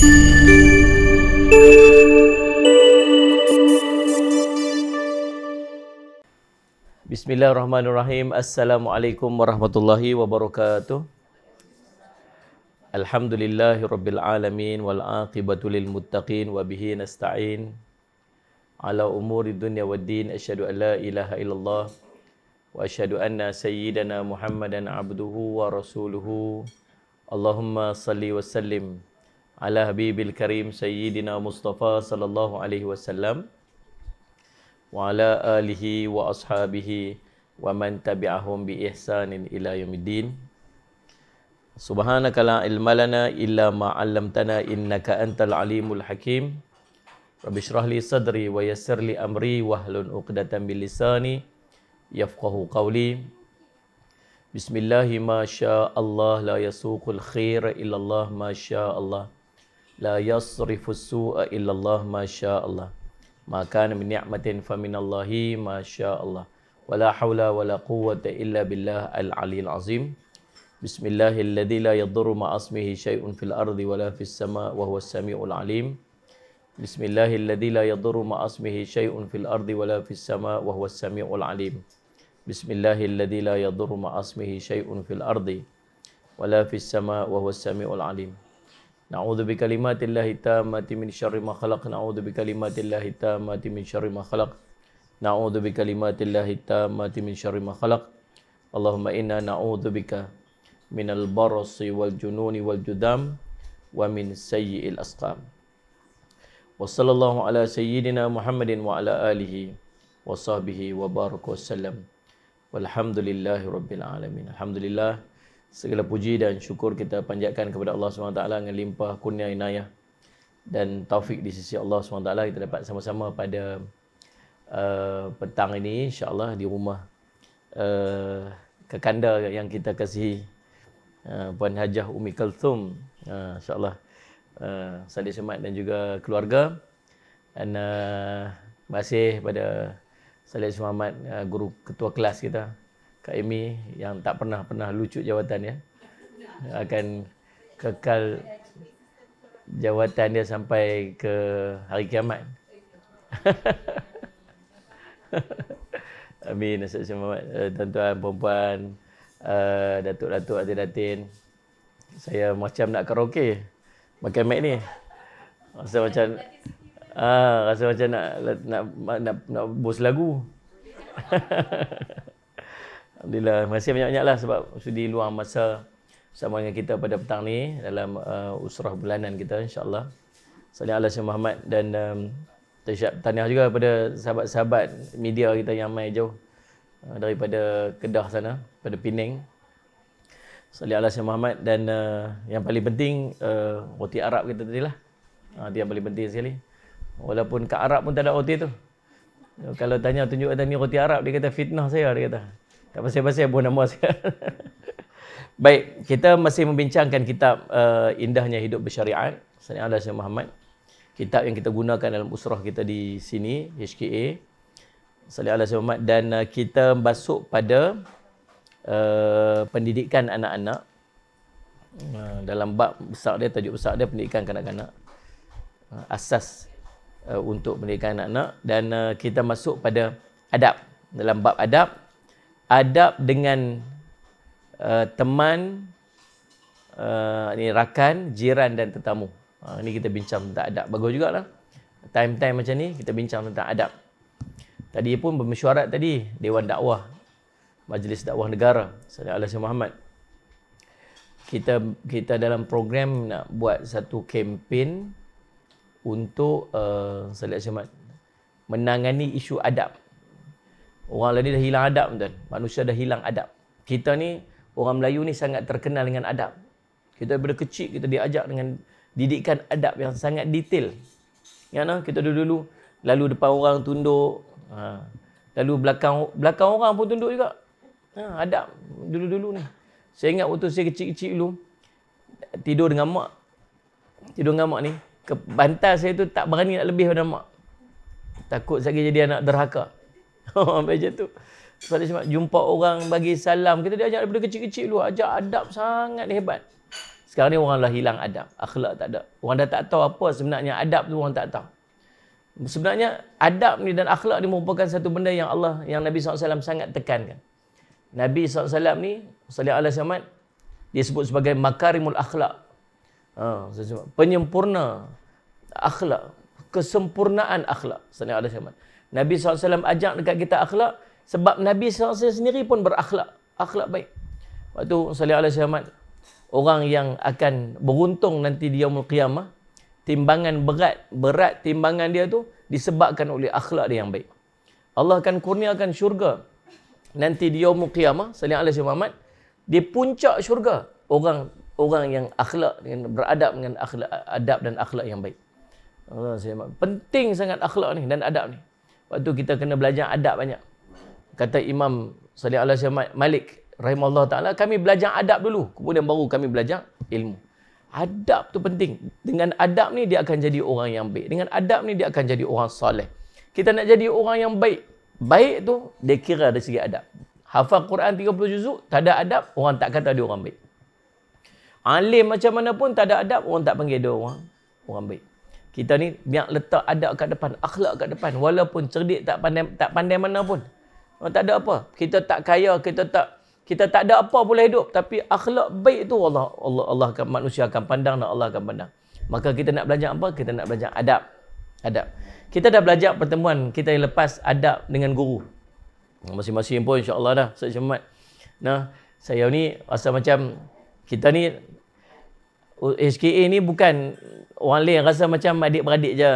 Bismillahirrahmanirrahim. Assalamualaikum warahmatullahi wabarakatuh. Alhamdulillahi rabbil alamin wal aqibatu lil muttaqin wa bihi nasta'in ala umuri dunya wad din asyhadu an la ilaha illallah wa asyhadu anna sayyidana Muhammadan abduhu wa rasuluhu. Allahumma salli wa sallim ala habibil karim sayyidina Mustafa sallallahu alaihi wasallam wa ala alihi wa ashabihi wa man tabi'ahum bi ihsanin ila yaumiddin. Subhanaka la ilma lana illa ma 'allamtana innaka antal alimul hakim. Rabbi shrah li sadri wa yassir li amri wahlul 'uqdatam min lisani yafqahu qawli. Bismillah ma syaa Allah la yasuqul khair illa Allah ma syaa Allah la yasrifu su'a illa Allah ma syaa Allah ma kana min ni'matin fa min Allahi ma syaa Allah wala haula wala quwwata illa billah al aliyil azim Bismillahilladzi la yadurru ma asmihi syai'un fil ardi wala fis sama wa huwas samiul alim Bismillahilladzi la yadurru ma asmihi syai'un fil ardi wala fis sama wa huwas samiul alim Bismillahilladzi la yadurru ma asmihi syai'un fil ardi wala fis sama wa huwas samiul alim Na'udzu bikalimatillahi tammati min syarri ma khalaq. Na'udzu bikalimatillahi tammati min syarri ma khalaq. Na'udzu bikalimatillahi tammati min syarri ma khalaq. Allahumma inna na'udzu bika minal barasi wal jununi wal judam wa min sayyi'il asqam. Wa sallallahu ala sayyidina Muhammadin wa ala alihi wa sahbihi wa baraka wa sallam. Walhamdulillahi rabbil alamin. Segala puji dan syukur kita panjatkan kepada Allah SWT dengan limpah kurnia inayah dan taufik di sisi Allah SWT kita dapat sama-sama pada uh, petang ini insyaAllah di rumah uh, kekanda yang kita kasihi uh, Puan Hajah Umi Kalthum uh, insyaAllah uh, Sadiq Semat dan juga keluarga. Dan uh, kasih pada Salih Muhammad uh, guru ketua kelas kita Kak Amy yang tak pernah-pernah lucut jawatan ya akan kekal jawatan dia sampai ke hari kiamat. Amin. Assalamualaikum uh, tuan-tuan, puan-puan, uh, datuk-datuk, atin-atin. Saya macam nak karaoke pakai mic ni. Rasa macam ah, rasa macam nak nak nak, nak, nak bos lagu. Alhamdulillah. Terima kasih banyak-banyak lah sebab sudi luang masa bersama dengan kita pada petang ni dalam uh, usrah bulanan kita insyaAllah. Salam Allah Syed Muhammad dan um, tahniah juga kepada sahabat-sahabat media kita yang mai jauh uh, daripada Kedah sana, pada Penang. Salam Allah Syed Muhammad dan uh, yang paling penting uh, roti Arab kita tadi lah. Uh, itu yang paling penting sekali. Walaupun kat Arab pun tak ada roti tu. Kalau tanya tunjuk kata ni roti Arab, dia kata fitnah saya, dia kata. Tak pasal-pasal pun nama saya. Baik, kita masih membincangkan kitab uh, Indahnya Hidup Bersyariat. Saya Allah Syed Muhammad. Kitab yang kita gunakan dalam usrah kita di sini, HKA. Salih Allah Syed Muhammad. Dan uh, kita masuk pada uh, pendidikan anak-anak. Uh, dalam bab besar dia, tajuk besar dia, pendidikan kanak-kanak. Uh, asas uh, untuk pendidikan anak-anak. Dan uh, kita masuk pada adab. Dalam bab adab, adab dengan uh, teman uh, ni rakan jiran dan tetamu. Uh, ni kita bincang tentang adab. Bagus jugalah. Time-time macam ni kita bincang tentang adab. Tadi pun bermesyuarat tadi dewan dakwah majlis dakwah negara Sayyidina Ali Muhammad. Kita kita dalam program nak buat satu kempen untuk uh, Sayyidina Muhammad menangani isu adab Orang lain dah hilang adab tuan. Manusia dah hilang adab. Kita ni orang Melayu ni sangat terkenal dengan adab. Kita daripada kecil kita diajak dengan didikan adab yang sangat detail. Ya nah, kita dulu-dulu lalu depan orang tunduk. Ha. Lalu belakang belakang orang pun tunduk juga. Ha, adab dulu-dulu ni. Saya ingat waktu saya kecil-kecil dulu tidur dengan mak. Tidur dengan mak ni, ke bantal saya tu tak berani nak lebih pada mak. Takut saya jadi anak derhaka. Macam tu. Sebab sebab jumpa orang bagi salam. Kita diajak daripada kecil-kecil dulu. Ajak adab sangat hebat. Sekarang ni orang dah hilang adab. Akhlak tak ada. Orang dah tak tahu apa sebenarnya adab tu orang tak tahu. Sebenarnya adab ni dan akhlak ni merupakan satu benda yang Allah, yang Nabi SAW sangat tekankan. Nabi SAW ni, Salih Allah Samad, dia sebut sebagai makarimul akhlak. Ha, penyempurna akhlak. Kesempurnaan akhlak. Salih Allah Samad. Nabi SAW ajak dekat kita akhlak sebab Nabi SAW sendiri pun berakhlak. Akhlak baik. Waktu Salih Allah Samad, orang yang akan beruntung nanti di Yaumul Qiyamah, timbangan berat, berat timbangan dia tu disebabkan oleh akhlak dia yang baik. Allah akan kurniakan syurga nanti di yaumul qiyamah sallallahu alaihi Muhammad di puncak syurga orang orang yang akhlak dengan beradab dengan akhlak adab dan akhlak yang baik. Allah penting sangat akhlak ni dan adab ni. Waktu kita kena belajar adab banyak. Kata Imam sallallahu alaihi wasallam Malik rahimahullah taala kami belajar adab dulu kemudian baru kami belajar ilmu. Adab tu penting. Dengan adab ni dia akan jadi orang yang baik. Dengan adab ni dia akan jadi orang soleh. Kita nak jadi orang yang baik. Baik tu dia kira dari segi adab. Hafal Quran 30 juzuk, tak ada adab, orang tak kata dia orang baik. Alim macam mana pun tak ada adab, orang tak panggil dia orang orang baik. Kita ni biar letak adab kat depan, akhlak kat depan walaupun cerdik tak pandai tak pandai mana pun. Orang tak ada apa. Kita tak kaya, kita tak kita tak ada apa boleh hidup tapi akhlak baik tu Allah Allah Allah akan manusia akan pandang dan Allah akan pandang. Maka kita nak belajar apa? Kita nak belajar adab. Adab. Kita dah belajar pertemuan kita yang lepas adab dengan guru. Masing-masing pun insya-Allah dah Syamad. Nah, saya ni rasa macam kita ni HKA ni bukan orang lain rasa macam adik-beradik je.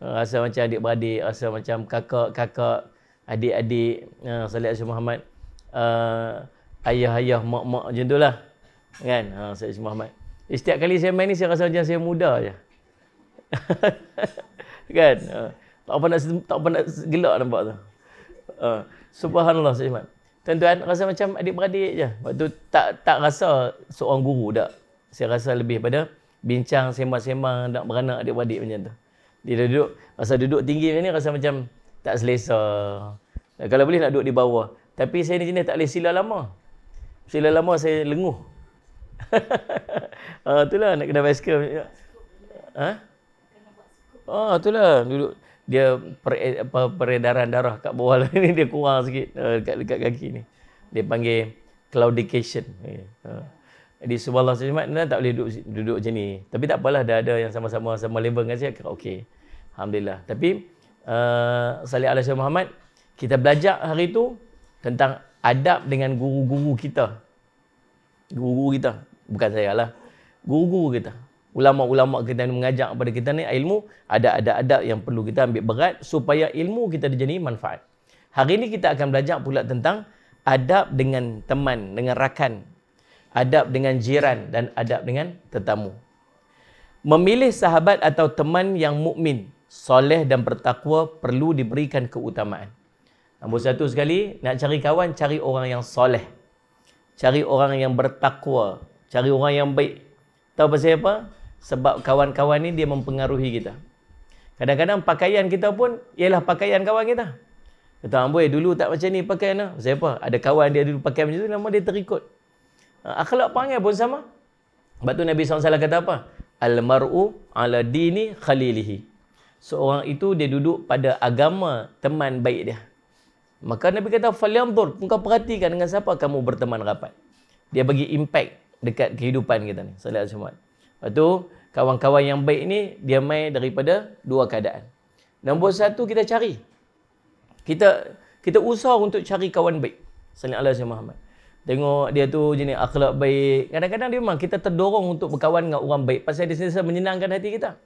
Rasa macam adik-beradik, rasa macam kakak-kakak, adik-adik, uh, Salih Asyik Muhammad. Uh, ayah-ayah, mak-mak macam tu lah. Kan? Ha, Salih Asyik Muhammad. Setiap kali saya main ni, saya rasa macam saya muda je. kan uh, tak apa nak tak apa nak gelak nampak tu uh, subhanallah seiman tuan-tuan rasa macam adik-beradik je waktu tak tak rasa seorang guru tak saya rasa lebih pada bincang sembang-sembang nak beranak adik-beradik macam tu. Dia duduk rasa duduk tinggi macam ni rasa macam tak selesa. Kalau boleh nak duduk di bawah. Tapi saya ni jenis tak boleh sila lama. Sila lama saya lenguh. Ah itulah nak kena basikal ha? Ah, itulah. Duduk dia per, apa, peredaran darah kat bawah ni dia kurang sikit uh, dekat dekat kaki ni. Dia panggil claudication. Uh. Jadi subhanallah sejemaat ni tak boleh duduk duduk macam ni. Tapi tak apalah dah ada yang sama-sama sama level dengan saya okey. Alhamdulillah. Tapi uh, Salih Alaihi Muhammad kita belajar hari tu tentang adab dengan guru-guru kita. Guru-guru kita. Bukan saya lah. Guru-guru kita ulama-ulama kita yang mengajak kepada kita ni ilmu ada ada adab yang perlu kita ambil berat supaya ilmu kita dijadi manfaat. Hari ini kita akan belajar pula tentang adab dengan teman, dengan rakan, adab dengan jiran dan adab dengan tetamu. Memilih sahabat atau teman yang mukmin, soleh dan bertakwa perlu diberikan keutamaan. Nombor satu sekali, nak cari kawan, cari orang yang soleh. Cari orang yang bertakwa. Cari orang yang baik. Tahu pasal apa? sebab kawan-kawan ni dia mempengaruhi kita. Kadang-kadang pakaian kita pun ialah pakaian kawan kita. Kata Amboi dulu tak macam ni pakaian lah. Siapa? Ada kawan dia dulu pakai macam tu nama dia terikut. Ha, akhlak panggil pun sama. Sebab tu Nabi SAW kata apa? Al-mar'u ala dini khalilihi. Seorang itu dia duduk pada agama teman baik dia. Maka Nabi kata, Falyantur, engkau perhatikan dengan siapa kamu berteman rapat. Dia bagi impact dekat kehidupan kita ni. Salat semua. Lepas tu, kawan-kawan yang baik ni, dia main daripada dua keadaan. Nombor satu, kita cari. Kita kita usaha untuk cari kawan baik. Salam Allah Muhammad. Tengok dia tu jenis akhlak baik. Kadang-kadang dia memang kita terdorong untuk berkawan dengan orang baik. Pasal dia sentiasa menyenangkan hati kita.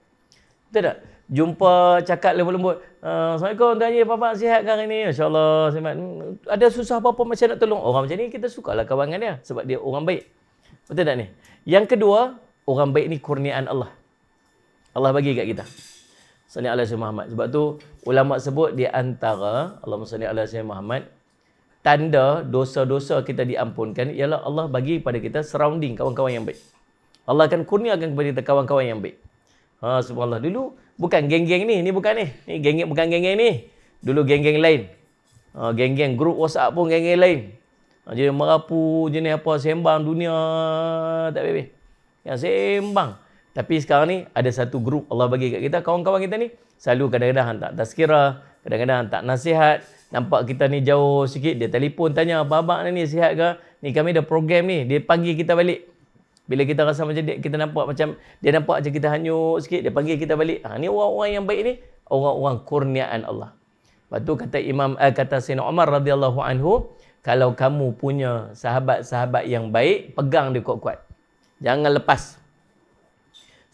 Betul tak? Jumpa cakap lembut-lembut. Uh, Assalamualaikum tuan Haji, apa sihat kan hari ni? InsyaAllah. Ada susah apa-apa macam nak tolong. Orang macam ni kita sukalah kawan dengan dia. Sebab dia orang baik. Betul tak ni? Yang kedua, orang baik ni kurniaan Allah. Allah bagi kat kita. Salli ala Muhammad. Sebab tu ulama sebut di antara salli ala Muhammad tanda dosa-dosa kita diampunkan ialah Allah bagi pada kita surrounding kawan-kawan yang baik. Allah akan kurniakan kepada kita kawan-kawan yang baik. Ha subhanallah. Dulu bukan geng-geng ni, ni bukan ni. Ni geng-geng bukan geng-geng ni. Dulu geng-geng lain. Ha geng-geng grup WhatsApp pun geng-geng lain. Ha, jadi merapu jenis apa sembang dunia tak habis yang sembang. Tapi sekarang ni ada satu grup Allah bagi kat kita, kawan-kawan kita ni selalu kadang-kadang hantar tazkirah, kadang-kadang hantar nasihat. Nampak kita ni jauh sikit, dia telefon tanya, apa abang ni sihat ke? Ni kami ada program ni, dia panggil kita balik. Bila kita rasa macam dia, kita nampak macam dia nampak macam kita hanyut sikit, dia panggil kita balik. Ha, ni orang-orang yang baik ni, orang-orang kurniaan Allah. Lepas tu kata Imam eh, kata Sayyidina Umar radhiyallahu anhu, kalau kamu punya sahabat-sahabat yang baik, pegang dia kuat-kuat. Jangan lepas.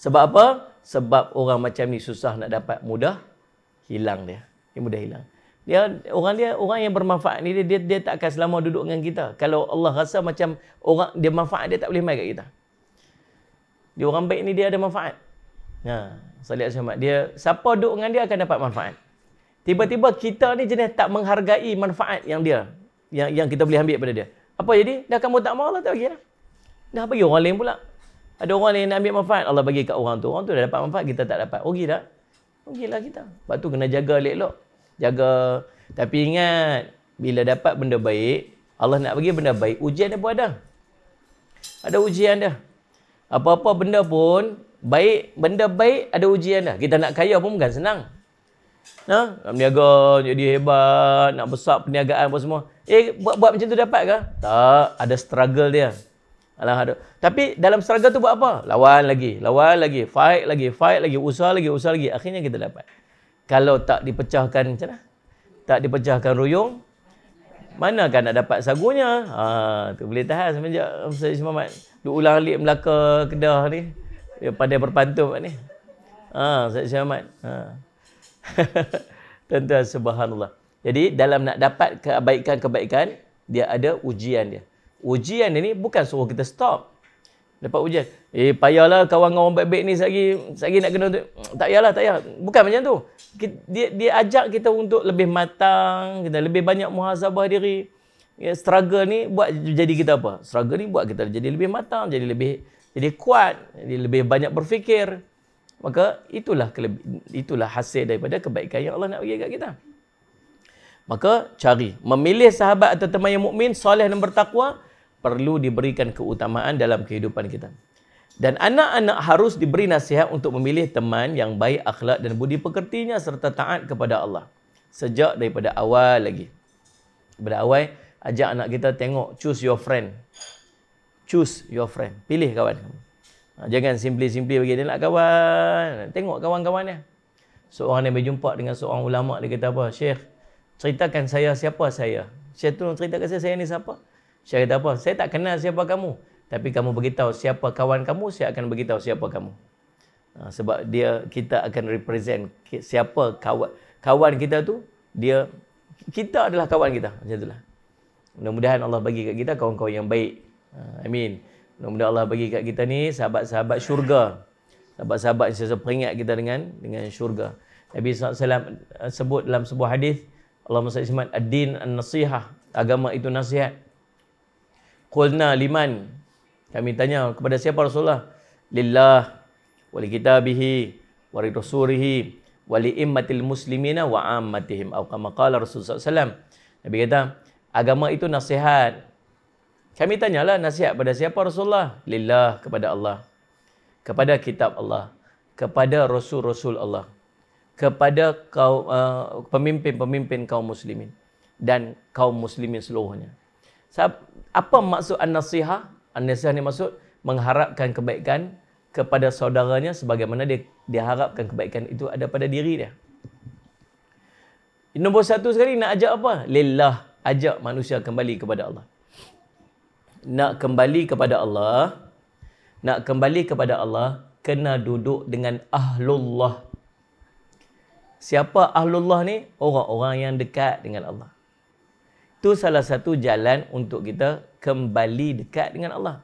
Sebab apa? Sebab orang macam ni susah nak dapat mudah hilang dia. Dia mudah hilang. Dia orang dia orang yang bermanfaat ni dia, dia dia tak akan selama duduk dengan kita. Kalau Allah rasa macam orang dia manfaat dia tak boleh mai kat kita. Dia orang baik ni dia ada manfaat. Ha, Salih Ahmad dia siapa duduk dengan dia akan dapat manfaat. Tiba-tiba kita ni jenis tak menghargai manfaat yang dia yang yang kita boleh ambil pada dia. Apa jadi? Dah kamu tak mau Allah tak bagi dah. Dah bagi orang lain pula. Ada orang lain nak ambil manfaat, Allah bagi kat orang tu. Orang tu dah dapat manfaat, kita tak dapat. Rugi tak? Rugilah kita. Sebab tu kena jaga elok-elok. Jaga. Tapi ingat, bila dapat benda baik, Allah nak bagi benda baik, ujian dia pun ada. Ada ujian dia. Apa-apa benda pun, baik, benda baik ada ujian dah. Kita nak kaya pun bukan senang. Nah, nak berniaga, jadi hebat, nak besar perniagaan apa semua. Eh, buat, buat macam tu dapat ke? Tak, ada struggle dia. Alah, ada. Tapi dalam struggle tu buat apa? Lawan lagi, lawan lagi, fight lagi, fight lagi, usaha lagi, usaha lagi. Akhirnya kita dapat. Kalau tak dipecahkan macam mana? Tak dipecahkan ruyung, mana kan nak dapat sagunya? Ha, tu boleh tahan semenjak Ustaz Muhammad. Duk ulang alik Melaka Kedah ni. Dia pandai berpantun ni. Ha, Ustaz Muhammad. Ha. Tuan-tuan subhanallah. Jadi dalam nak dapat kebaikan-kebaikan, dia ada ujian dia. Ujian dia ni bukan suruh kita stop. Dapat ujian. Eh, payahlah kawan orang baik-baik ni lagi lagi nak kena. Tak payahlah, tak payah. Bukan macam tu. Dia dia ajak kita untuk lebih matang, kita lebih banyak muhasabah diri. Ya, struggle ni buat jadi kita apa? Struggle ni buat kita jadi lebih matang, jadi lebih jadi kuat, jadi lebih banyak berfikir. Maka itulah itulah hasil daripada kebaikan yang Allah nak bagi kat kita. Maka cari. Memilih sahabat atau teman yang mukmin, soleh dan bertakwa perlu diberikan keutamaan dalam kehidupan kita. Dan anak-anak harus diberi nasihat untuk memilih teman yang baik akhlak dan budi pekertinya serta taat kepada Allah. Sejak daripada awal lagi. Daripada awal, ajak anak kita tengok, choose your friend. Choose your friend. Pilih kawan. Ha, jangan simply-simply bagi dia nak kawan. Tengok kawan-kawan dia. Seorang yang berjumpa dengan seorang ulama' dia kata apa? Syekh, ceritakan saya siapa saya. Syekh tu ceritakan saya, saya ni siapa? Syekh kata apa? Saya tak kenal siapa kamu. Tapi kamu beritahu siapa kawan kamu, saya akan beritahu siapa kamu. Ha, sebab dia kita akan represent siapa kawan kawan kita tu, dia kita adalah kawan kita. Macam itulah. Mudah-mudahan Allah bagi kat kita kawan-kawan yang baik. Ha, amin. Mudah-mudahan Allah bagi kat kita ni sahabat-sahabat syurga. Sahabat-sahabat yang selalu peringat kita dengan dengan syurga. Nabi SAW sebut dalam sebuah hadis Allahumma salli alaihi ad-din an-nasihah. Agama itu nasihat. Qulna liman. Kami tanya kepada siapa Rasulullah? Lillah wa li kitabihi wa li rasulihi wa li immatil muslimina wa ammatihim. Atau kama qala Rasulullah SAW. Nabi kata, agama itu nasihat. Kami tanyalah nasihat pada siapa Rasulullah? Lillah kepada Allah. Kepada kitab Allah. Kepada Rasul-Rasul Allah kepada kaum uh, pemimpin-pemimpin kaum muslimin dan kaum muslimin seluruhnya. Apa maksud an-nasihah? An-nasihah ni maksud mengharapkan kebaikan kepada saudaranya sebagaimana dia diharapkan kebaikan itu ada pada diri dia. Nombor satu sekali nak ajak apa? Lillah. Ajak manusia kembali kepada Allah. Nak kembali kepada Allah, nak kembali kepada Allah, kena duduk dengan ahlullah Siapa ahlullah ni? Orang-orang yang dekat dengan Allah. Itu salah satu jalan untuk kita kembali dekat dengan Allah.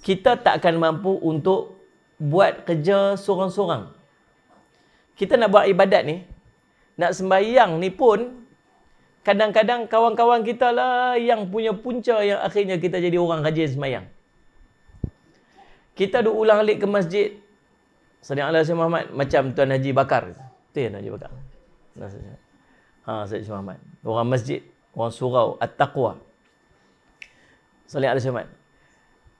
Kita tak akan mampu untuk buat kerja seorang-seorang. Kita nak buat ibadat ni, nak sembahyang ni pun, kadang-kadang kawan-kawan kita lah yang punya punca yang akhirnya kita jadi orang rajin sembahyang. Kita duk ulang alik ke masjid, Sadiq Allah Syed Muhammad macam Tuan Haji Bakar. Itu yang Haji Bakar. Ha, Syed Muhammad. Orang masjid, orang surau, At-Taqwa. Salih Al Syed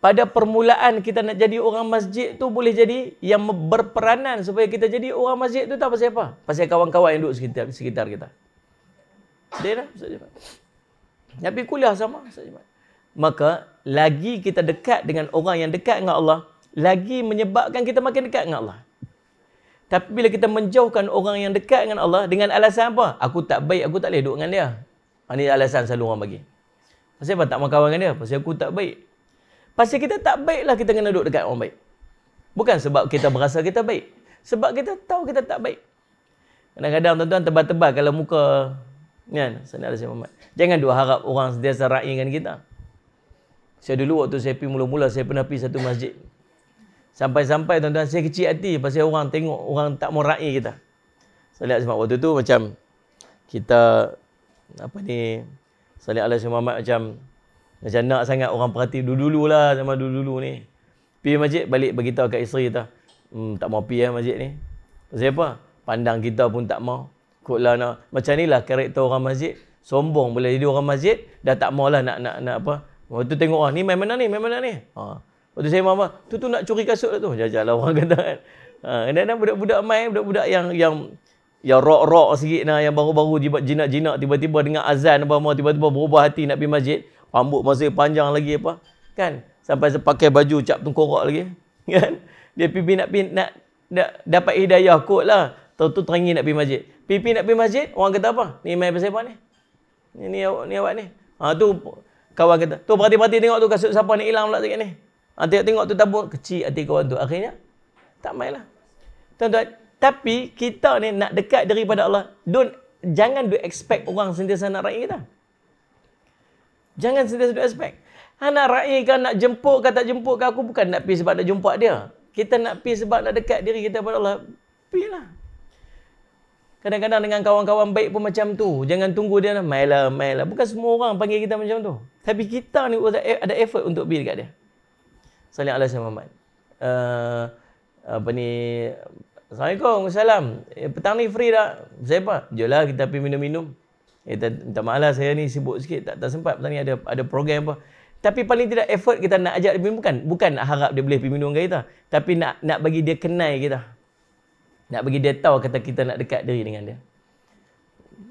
pada permulaan kita nak jadi orang masjid tu boleh jadi yang berperanan supaya kita jadi orang masjid tu tahu pasal apa? Pasal kawan-kawan yang duduk sekitar, sekitar kita. Dia dah, Ustaz Jamal. Nabi kuliah sama Ustaz Jamal. Maka lagi kita dekat dengan orang yang dekat dengan Allah, lagi menyebabkan kita makin dekat dengan Allah. Tapi bila kita menjauhkan orang yang dekat dengan Allah dengan alasan apa? Aku tak baik, aku tak boleh duduk dengan dia. Ini alasan selalu orang bagi. Pasal apa tak mahu kawan dengan dia? Pasal aku tak baik. Pasal kita tak baiklah kita kena duduk dekat orang baik. Bukan sebab kita berasa kita baik. Sebab kita tahu kita tak baik. Kadang-kadang tuan-tuan tebal-tebal kalau muka kan sana ada Muhammad. Jangan duk harap orang sentiasa raikan kita. Saya dulu waktu saya pergi mula-mula saya pernah pergi satu masjid. Sampai-sampai tuan-tuan saya kecil hati pasal orang tengok orang tak mau rai kita. Saya lihat sebab waktu tu macam kita apa ni Salih Allah Muhammad macam macam nak sangat orang perhati dulu-dulu lah sama dulu-dulu ni. Pergi masjid, balik beritahu kat isteri kita. Hmm, tak mau pergi lah masjid ni. Pasal apa? Pandang kita pun tak mau. Kotlah nak. Macam ni lah karakter orang masjid. Sombong boleh jadi orang masjid. Dah tak mau lah nak, nak, nak apa. Waktu tengok orang, ni main mana ni, main mana ni. Ha. Waktu saya mama, tu tu nak curi kasut lah tu. Jajah lah orang kata kan. Ha, kadang-kadang budak-budak main, budak-budak yang yang yang rock-rock sikit nah, yang baru-baru jinak-jinak tiba-tiba dengan azan apa tiba-tiba berubah hati nak pergi masjid. Rambut masih panjang lagi apa? Kan? Sampai pakai baju cap tengkorak lagi kan? Dia pipi nak pipi nak, nak dapat hidayah kot lah. Tahu tu terangi nak pergi masjid. Pipi nak pergi masjid orang kata apa? Ni main pasal apa ni? Ni ni awak ni awak ni. Ha tu kawan kata tu berhati-hati tengok tu kasut siapa ni hilang pula sikit ni. Ha tengok tengok tu tabur kecil hati kawan tu. Akhirnya tak main lah. Tuan-tuan tapi kita ni nak dekat daripada Allah don't jangan do expect orang sentiasa nak raih kita Jangan sentiasa aspek. Ha nak raih kan nak jemput ke tak jemput ke aku bukan nak pergi sebab nak jumpa dia. Kita nak pergi sebab nak dekat diri kita kepada Allah. Pergilah. Kadang-kadang dengan kawan-kawan baik pun macam tu. Jangan tunggu dia lah. Mailah, mailah. Bukan semua orang panggil kita macam tu. Tapi kita ni ada effort untuk pergi dekat dia. Salam alaihi Muhammad. Uh, apa ni Assalamualaikum, Salam. Eh, petang ni free tak? Saya apa? Jomlah kita pergi minum-minum. Eh, minta maaf lah saya ni sibuk sikit. Tak, tak sempat petang ni ada, ada program apa. Tapi paling tidak effort kita nak ajak dia minum. Bukan, bukan nak harap dia boleh pergi minum dengan kita. Tapi nak nak bagi dia kenal kita. Nak bagi dia tahu kata kita nak dekat diri dengan dia.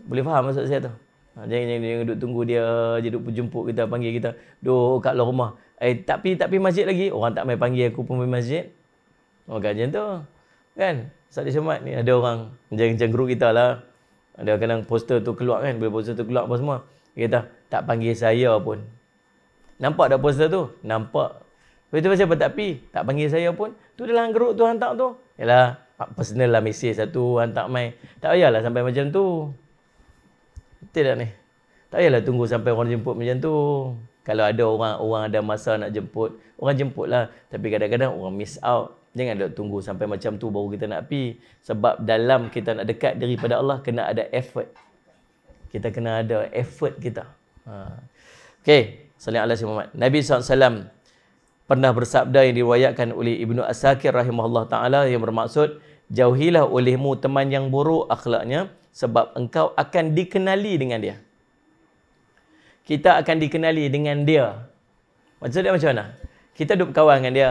Boleh faham maksud saya tu? Ha, jangan, jangan, jangan duduk tunggu dia je duduk jemput kita, panggil kita. Duduk kat luar rumah. Eh, tapi tapi masjid lagi. Orang tak main panggil aku pun pergi masjid. Oh, macam tu. Kan? Saat semat ni ada orang macam guru kita lah. Ada kadang poster tu keluar kan. Bila poster tu keluar apa semua. Dia kata, tak panggil saya pun. Nampak tak poster tu? Nampak. Lepas tu pasal apa tak pi? Tak panggil saya pun. Tu dalam geruk tu hantar tu. Yalah, personal lah mesej satu hantar mai. Tak payahlah sampai macam tu. Betul tak ni? Tak payahlah tunggu sampai orang jemput macam tu. Kalau ada orang orang ada masa nak jemput, orang jemput lah. Tapi kadang-kadang orang miss out. Jangan duk tunggu sampai macam tu baru kita nak pi. Sebab dalam kita nak dekat daripada Allah kena ada effort. Kita kena ada effort kita. Ha. Okay. Salam Allah Muhammad. Nabi SAW pernah bersabda yang diriwayatkan oleh Ibnu Asakir rahimahullah ta'ala yang bermaksud jauhilah olehmu teman yang buruk akhlaknya sebab engkau akan dikenali dengan dia. Kita akan dikenali dengan dia. Maksud dia macam mana? Kita duduk kawan dengan dia.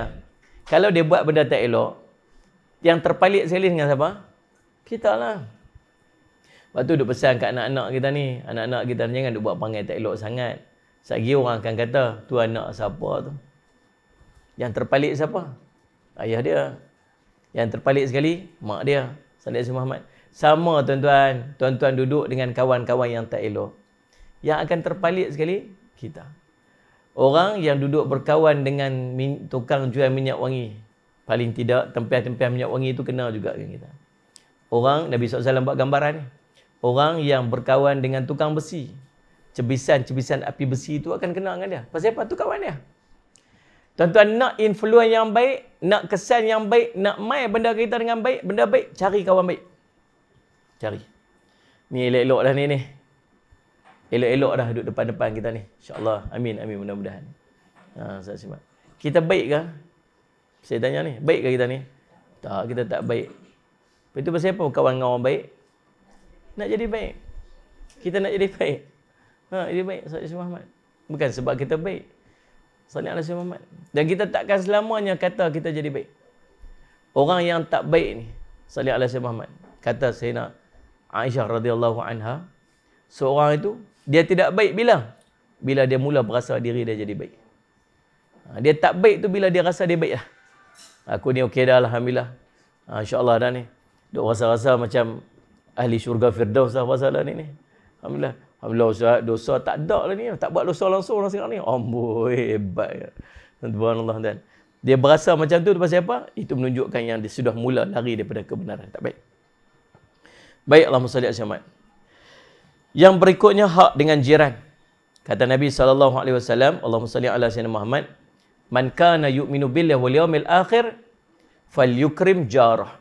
Kalau dia buat benda tak elok, yang terpalit sekali dengan siapa? Kita lah. Lepas tu duk pesan kat anak-anak kita ni. Anak-anak kita ni jangan duk buat panggil tak elok sangat. Sagi orang akan kata, tu anak siapa tu? Yang terpalit siapa? Ayah dia. Yang terpalit sekali, mak dia. Salih Muhammad. Sama tuan-tuan. Tuan-tuan duduk dengan kawan-kawan yang tak elok. Yang akan terpalit sekali, kita. Orang yang duduk berkawan dengan min, tukang jual minyak wangi. Paling tidak tempiah-tempiah minyak wangi itu kenal juga dengan kita. Orang, Nabi SAW buat gambaran ni. Orang yang berkawan dengan tukang besi. Cebisan-cebisan api besi itu akan kenal dengan dia. Pasal apa? Tu kawan dia. Tuan-tuan nak influence yang baik, nak kesan yang baik, nak main benda kita dengan baik, benda baik, cari kawan baik. Cari. Ni elok-elok dah ni ni elok-elok dah duduk depan-depan kita ni. InsyaAllah. Amin. Amin. Mudah-mudahan. Ha, saya simak. Kita baik ke? Saya tanya ni. Baik ke kita ni? Tak, kita tak baik. Itu pasal apa kawan dengan orang baik? Nak jadi baik. Kita nak jadi baik. Ha, jadi baik. Saya Muhammad. Bukan sebab kita baik. Salih ala Muhammad. Dan kita takkan selamanya kata kita jadi baik. Orang yang tak baik ni, salih ala Muhammad. Kata Sayyidina Aisyah radhiyallahu anha, seorang itu dia tidak baik bila bila dia mula berasa diri dia jadi baik. Ha, dia tak baik tu bila dia rasa dia baik lah. Aku ni okey dah alhamdulillah. Ha, InsyaAllah dah ni. Duk rasa-rasa macam ahli syurga Firdaus lah pasal ni ni. Alhamdulillah. Alhamdulillah Ustaz, dosa tak ada lah ni. Tak buat dosa langsung lah sekarang ni. Amboi, hebat. Allah dan dia berasa macam tu pasal apa? Itu menunjukkan yang dia sudah mula lari daripada kebenaran. Tak baik. Baik Allah salli Yang berikutnya hak dengan jiran. Kata Nabi sallallahu alaihi wasallam, Allahumma salli ala sayyidina Muhammad, "Man kana yu'minu billahi wal yawmil akhir falyukrim jarah."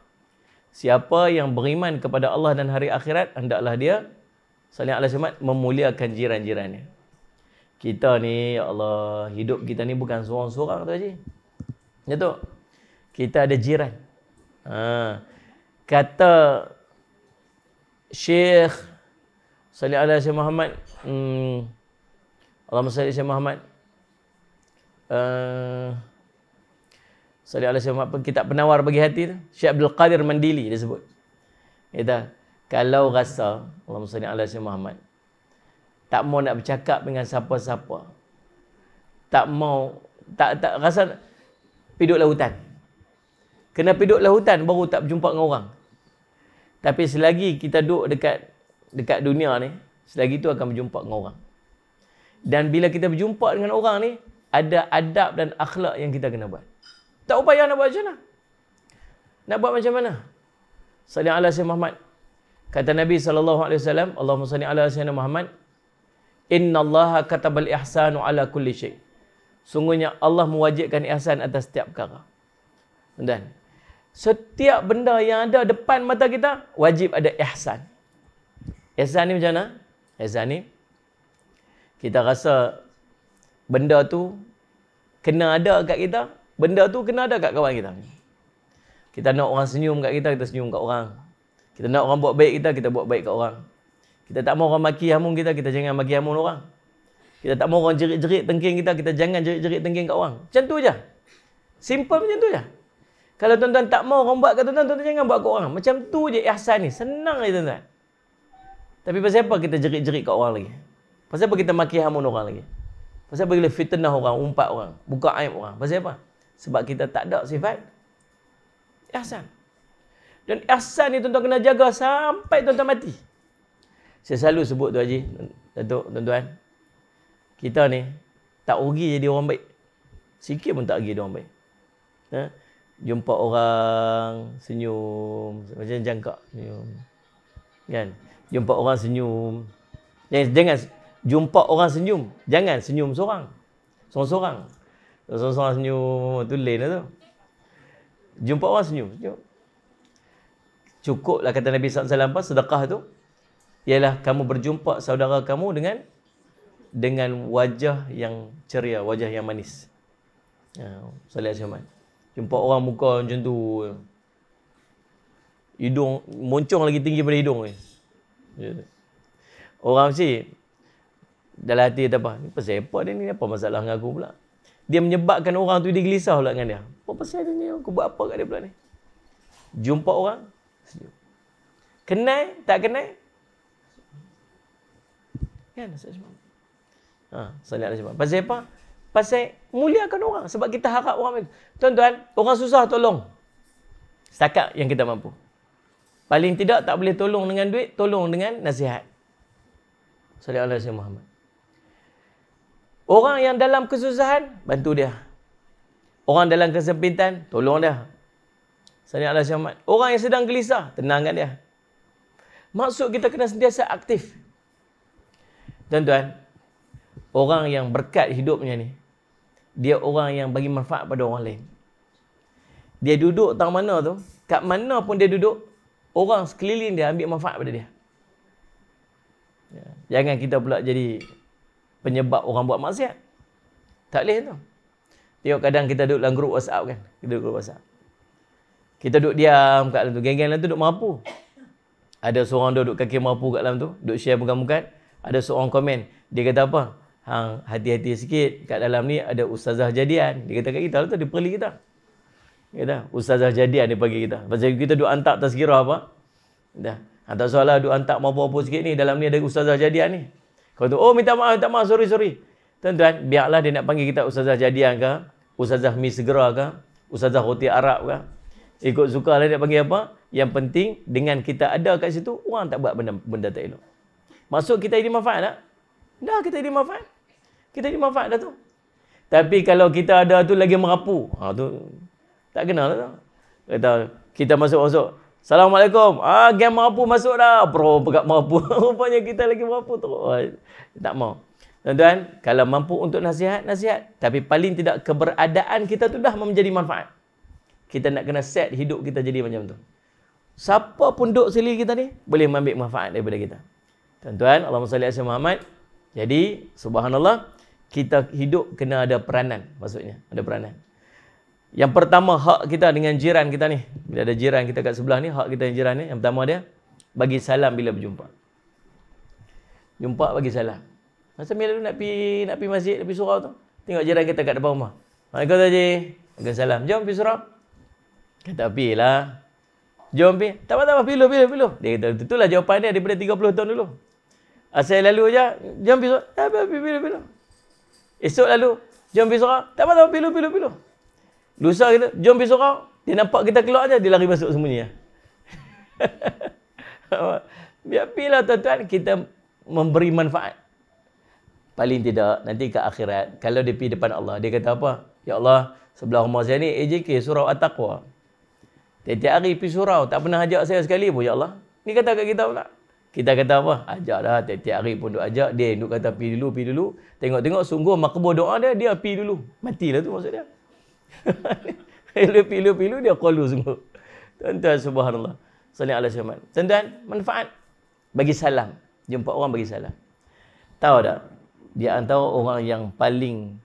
Siapa yang beriman kepada Allah dan hari akhirat, hendaklah dia Salih Allah Syamad memuliakan jiran-jirannya. Kita ni, ya Allah, hidup kita ni bukan seorang-seorang tu Haji. Ya tu? Kita ada jiran. Ha. Kata Syekh Salih Allah Syamad Muhammad, hmm, Allah Salih Syamad Muhammad, uh, Salih Allah Syamad Muhammad, kitab penawar bagi hati tu, Syekh Abdul Qadir Mandili dia sebut. Kata, kalau rasa Allahumma salli ala sayyidina Muhammad tak mau nak bercakap dengan siapa-siapa. Tak mau tak tak rasa piduk lautan kena piduk lautan baru tak berjumpa dengan orang. Tapi selagi kita duduk dekat dekat dunia ni selagi itu akan berjumpa dengan orang dan bila kita berjumpa dengan orang ni ada adab dan akhlak yang kita kena buat tak upaya nak buat macam mana nak buat macam mana Sallallahu alaihi Muhammad Kata Nabi sallallahu alaihi wasallam, Allahumma salli ala sayyidina Muhammad, "Innallaha katabal ihsanu ala kulli syai." Sungguhnya Allah mewajibkan ihsan atas setiap perkara. Dan setiap benda yang ada depan mata kita wajib ada ihsan. Ihsan ni macam mana? Ihsan ni kita rasa benda tu kena ada kat kita, benda tu kena ada kat kawan kita. Kita nak orang senyum kat kita, kita senyum kat orang. Kita nak orang buat baik kita, kita buat baik kat orang. Kita tak mau orang maki hamun kita, kita jangan maki hamun orang. Kita tak mau orang jerit-jerit tengking kita, kita jangan jerit-jerit tengking kat orang. Macam tu je. Simple macam tu je. Kalau tuan-tuan tak mau orang buat kat tuan-tuan, tuan-tuan jangan buat kat orang. Macam tu je ihsan ni. Senang je tuan-tuan. Tapi pasal apa kita jerit-jerit kat orang lagi? Pasal apa kita maki hamun orang lagi? Pasal apa kita fitnah orang, umpat orang, buka aib orang? Pasal apa? Sebab kita tak ada sifat ihsan. Dan ihsan ni tuan-tuan kena jaga sampai tuan-tuan mati. Saya selalu sebut tu Haji, Datuk, tuan-tuan. Kita ni tak rugi jadi orang baik. Sikit pun tak rugi orang baik. Ha? Jumpa orang senyum, macam jangkak senyum. Kan? Jumpa orang senyum. Jangan, jangan jumpa orang senyum. Jangan senyum seorang. Seorang-seorang. Seorang-seorang senyum, tu lain lah tu. Jumpa orang senyum. senyum cukuplah kata Nabi SAW sedekah tu ialah kamu berjumpa saudara kamu dengan dengan wajah yang ceria, wajah yang manis. Ya, Salih Asyaman. Jumpa orang muka macam tu. Hidung, moncong lagi tinggi pada hidung. Ya. Orang mesti dalam hati kata apa? Ni pasal apa dia ni? Apa masalah dengan aku pula? Dia menyebabkan orang tu dia gelisah pula dengan dia. Apa pasal dia ni? Aku buat apa kat dia pula ni? Jumpa orang, senyum. Kenal, tak kenal? Kan, Ustaz Ismail? Ha, salih alaihi wasallam. Pasal apa? Pasal muliakan orang. Sebab kita harap orang Tuan-tuan, orang susah tolong. Setakat yang kita mampu. Paling tidak tak boleh tolong dengan duit, tolong dengan nasihat. Salih alaihi Muhammad. Orang yang dalam kesusahan, bantu dia. Orang dalam kesempitan, tolong dia. Salih Allah Syahmat. Orang yang sedang gelisah, tenangkan dia. Maksud kita kena sentiasa aktif. Tuan-tuan, orang yang berkat hidupnya ni, dia orang yang bagi manfaat pada orang lain. Dia duduk tang mana tu, kat mana pun dia duduk, orang sekeliling dia ambil manfaat pada dia. Ya. Jangan kita pula jadi penyebab orang buat maksiat. Tak boleh tu. Tengok kadang kita duduk dalam grup WhatsApp kan. Kita duduk grup WhatsApp. Kita duduk diam kat dalam tu. Geng-geng dalam tu duduk merapu. Ada seorang duduk kaki merapu kat dalam tu. Duduk share bukan-bukan. Ada seorang komen. Dia kata apa? hang hati-hati sikit kat dalam ni ada ustazah jadian. Dia kata kat kita tu dia perli kita. Kata ustazah jadian dia bagi kita. Pasal kita duk hantar tazkirah apa? Dah. Hantar soalan duk hantar apa-apa sikit ni dalam ni ada ustazah jadian ni. Kau tu oh minta maaf minta maaf sorry sorry. Tuan-tuan, biarlah dia nak panggil kita ustazah jadian ke, ustazah mi segera ke, ustazah roti Arab ke. Ikut suka lah dia panggil apa. Yang penting dengan kita ada kat situ, orang tak buat benda, benda tak elok. Maksud kita ini manfaat tak? Dah kita ini manfaat. Kita ini manfaat dah tu. Tapi kalau kita ada tu lagi merapu. Ha tu tak kenal lah. Kata kita masuk-masuk. Assalamualaikum. Ah game merapu masuk dah. Bro pegat merapu. Rupanya kita lagi merapu tu. Oh, tak mau. Tuan-tuan, kalau mampu untuk nasihat, nasihat. Tapi paling tidak keberadaan kita tu dah menjadi manfaat. Kita nak kena set hidup kita jadi macam tu. Siapa pun duduk seli kita ni, boleh mengambil manfaat daripada kita. Tuan-tuan, salli ala Muhammad. Jadi, subhanallah, kita hidup kena ada peranan maksudnya, ada peranan. Yang pertama hak kita dengan jiran kita ni. Bila ada jiran kita kat sebelah ni, hak kita dengan jiran ni, yang pertama dia bagi salam bila berjumpa. Jumpa bagi salam. Masa bila nak pi nak pi masjid, nak pi surau tu, tengok jiran kita kat depan rumah. Waalaikumsalam Haji. Waalaikumsalam. Jom pi surau. Kata pi lah. Jom pi. Tak apa-apa, pilu, pilu, pilu. Dia kata, itulah jawapan dia daripada 30 tahun dulu. Asal lalu aja, jom pergi sorak. Tak apa, pilu, pilu. Esok lalu, jom pergi sorak. Tak apa, tak apa, pilu, pilu, pilu. Lusa kita, jom pergi sorak. Dia nampak kita keluar aja, dia lari masuk sembunyi. Ya. Biar pilih tuan-tuan, kita memberi manfaat. Paling tidak, nanti ke akhirat, kalau dia pergi depan Allah, dia kata apa? Ya Allah, sebelah rumah saya ni, AJK, surau At-Taqwa. Tiap-tiap hari pergi surau, tak pernah ajak saya sekali pun, Ya Allah. Ni kata kat kita pula. Kita kata apa? Ajak dah. Tiap-tiap hari pun duk ajak. Dia duk kata pi dulu, pi dulu. Tengok-tengok sungguh makbul doa dia, dia pi dulu. Matilah tu maksud dia. Dia pilu pilu dia qalu sungguh. Tuan-tuan subhanallah. Salih ala syamat. Tuan-tuan, manfaat bagi salam. Jumpa orang bagi salam. Tahu tak? Dia antara orang yang paling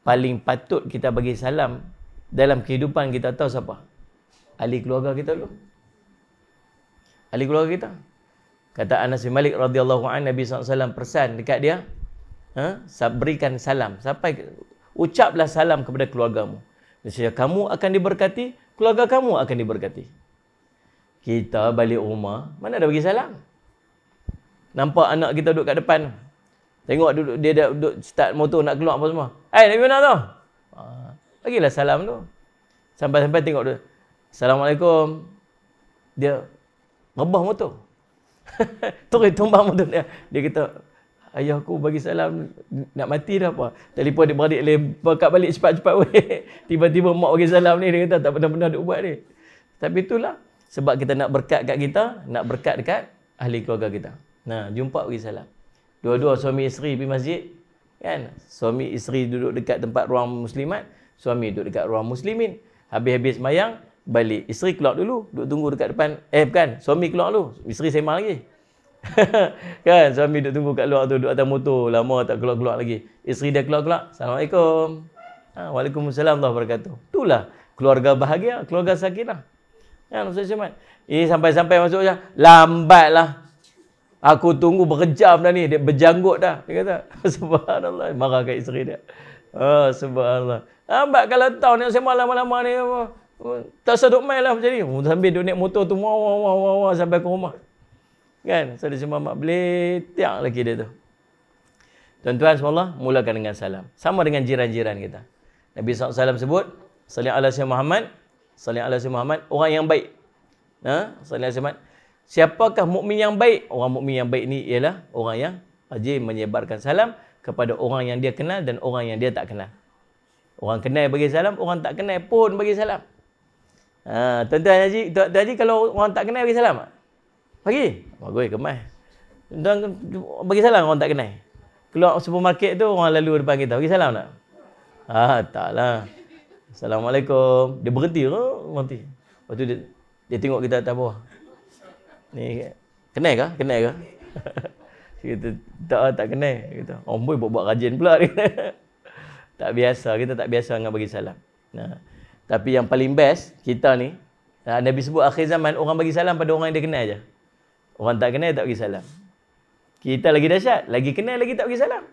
paling patut kita bagi salam dalam kehidupan kita tahu siapa? Ahli keluarga kita dulu. Ahli keluarga kita. Kata Anas bin Malik radhiyallahu anhu Nabi SAW pesan dekat dia, ha? berikan salam. Sampai ucaplah salam kepada keluargamu. Maksudnya kamu akan diberkati, keluarga kamu akan diberkati. Kita balik rumah, mana ada bagi salam? Nampak anak kita duduk kat depan. Tengok duduk, dia dah duduk start motor nak keluar apa semua. Hai, Nabi mana tu? Ha, bagilah salam tu. Sampai-sampai tengok dia. Assalamualaikum. Dia rebah motor. Terus tumbang motor dia. Dia kata, ayah aku bagi salam nak mati dah apa. Telefon dia beradik lepak balik cepat-cepat Tiba-tiba mak bagi salam ni dia kata tak pernah-pernah duk buat ni. Tapi itulah sebab kita nak berkat kat kita, nak berkat dekat ahli keluarga kita. Nah, jumpa bagi salam. Dua-dua suami isteri pergi masjid kan. Suami isteri duduk dekat tempat ruang muslimat, suami duduk dekat ruang muslimin. Habis-habis mayang, balik. Isteri keluar dulu, duduk tunggu dekat depan. Eh bukan, suami keluar dulu. Isteri sembang lagi. kan, suami duduk tunggu kat luar tu, duduk atas motor. Lama tak keluar-keluar lagi. Isteri dia keluar-keluar. Assalamualaikum. Ha, Waalaikumsalam Allah berkata. Itulah keluarga bahagia, keluarga sakinah. Kan, Ustaz Syamad? Eh, sampai-sampai masuk je. Lambatlah. Aku tunggu berjam dah ni. Dia berjanggut dah. Dia kata, subhanallah. Marah kat isteri dia. Oh, subhanallah. Lambat kalau tahu ni, saya malam-lama ni. Tak seduk main lah macam ni. Sambil duduk naik motor tu, wah, wah, wah, wah, sampai ke rumah. Kan? So, mak beletiak lagi dia tu. Tuan-tuan semua mulakan dengan salam. Sama dengan jiran-jiran kita. Nabi SAW sebut, Salim ala Sayyid Muhammad, Salim ala Sayyid Muhammad, orang yang baik. Ha? Salim ala Muhammad. Siapakah mukmin yang baik? Orang mukmin yang baik ni ialah orang yang rajin menyebarkan salam kepada orang yang dia kenal dan orang yang dia tak kenal. Orang kenal bagi salam, orang tak kenal pun bagi salam. Ha, tuan-tuan Haji, tuan Haji kalau orang tak kenal bagi salam Bagi? Bagus, kemas. Tuan bagi salam orang tak kenal. Keluar supermarket tu orang lalu depan kita. Bagi salam tak? Ah, taklah. Assalamualaikum. Dia berhenti ke? Berhenti. Lepas tu dia, dia tengok kita atas bawah. Ni, kenal ke? Kenal ke? kita tak tak kenal. Kita, oh boy buat-buat rajin pula. tak biasa. Kita tak biasa dengan bagi salam. Nah. Tapi yang paling best, kita ni, Nabi sebut akhir zaman, orang bagi salam pada orang yang dia kenal je. Orang tak kenal, tak bagi salam. Kita lagi dahsyat. Lagi kenal, lagi tak bagi salam.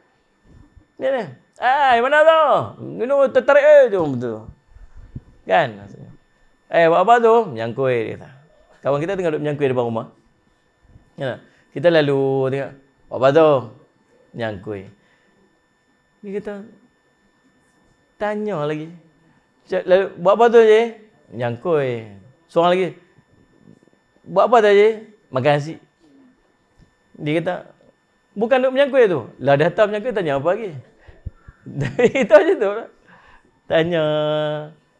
Ni ni. Ah, mana tu? Minum tertarik eh tu betul. Kan? Eh, buat apa tu? Menyangkui dia kata. Kawan kita tengah duduk menyangkui depan rumah. Ya. Kita lalu tengok. Buat apa tu? Menyangkui. Dia kata, tanya lagi. Lalu, buat apa tu je? Menyangkui. Seorang lagi. Buat apa tu je? Makan nasi. Dia kata, bukan duduk menyangkui tu. Lah datang menyangkui, tanya apa lagi? Itu aja tu. Tanya.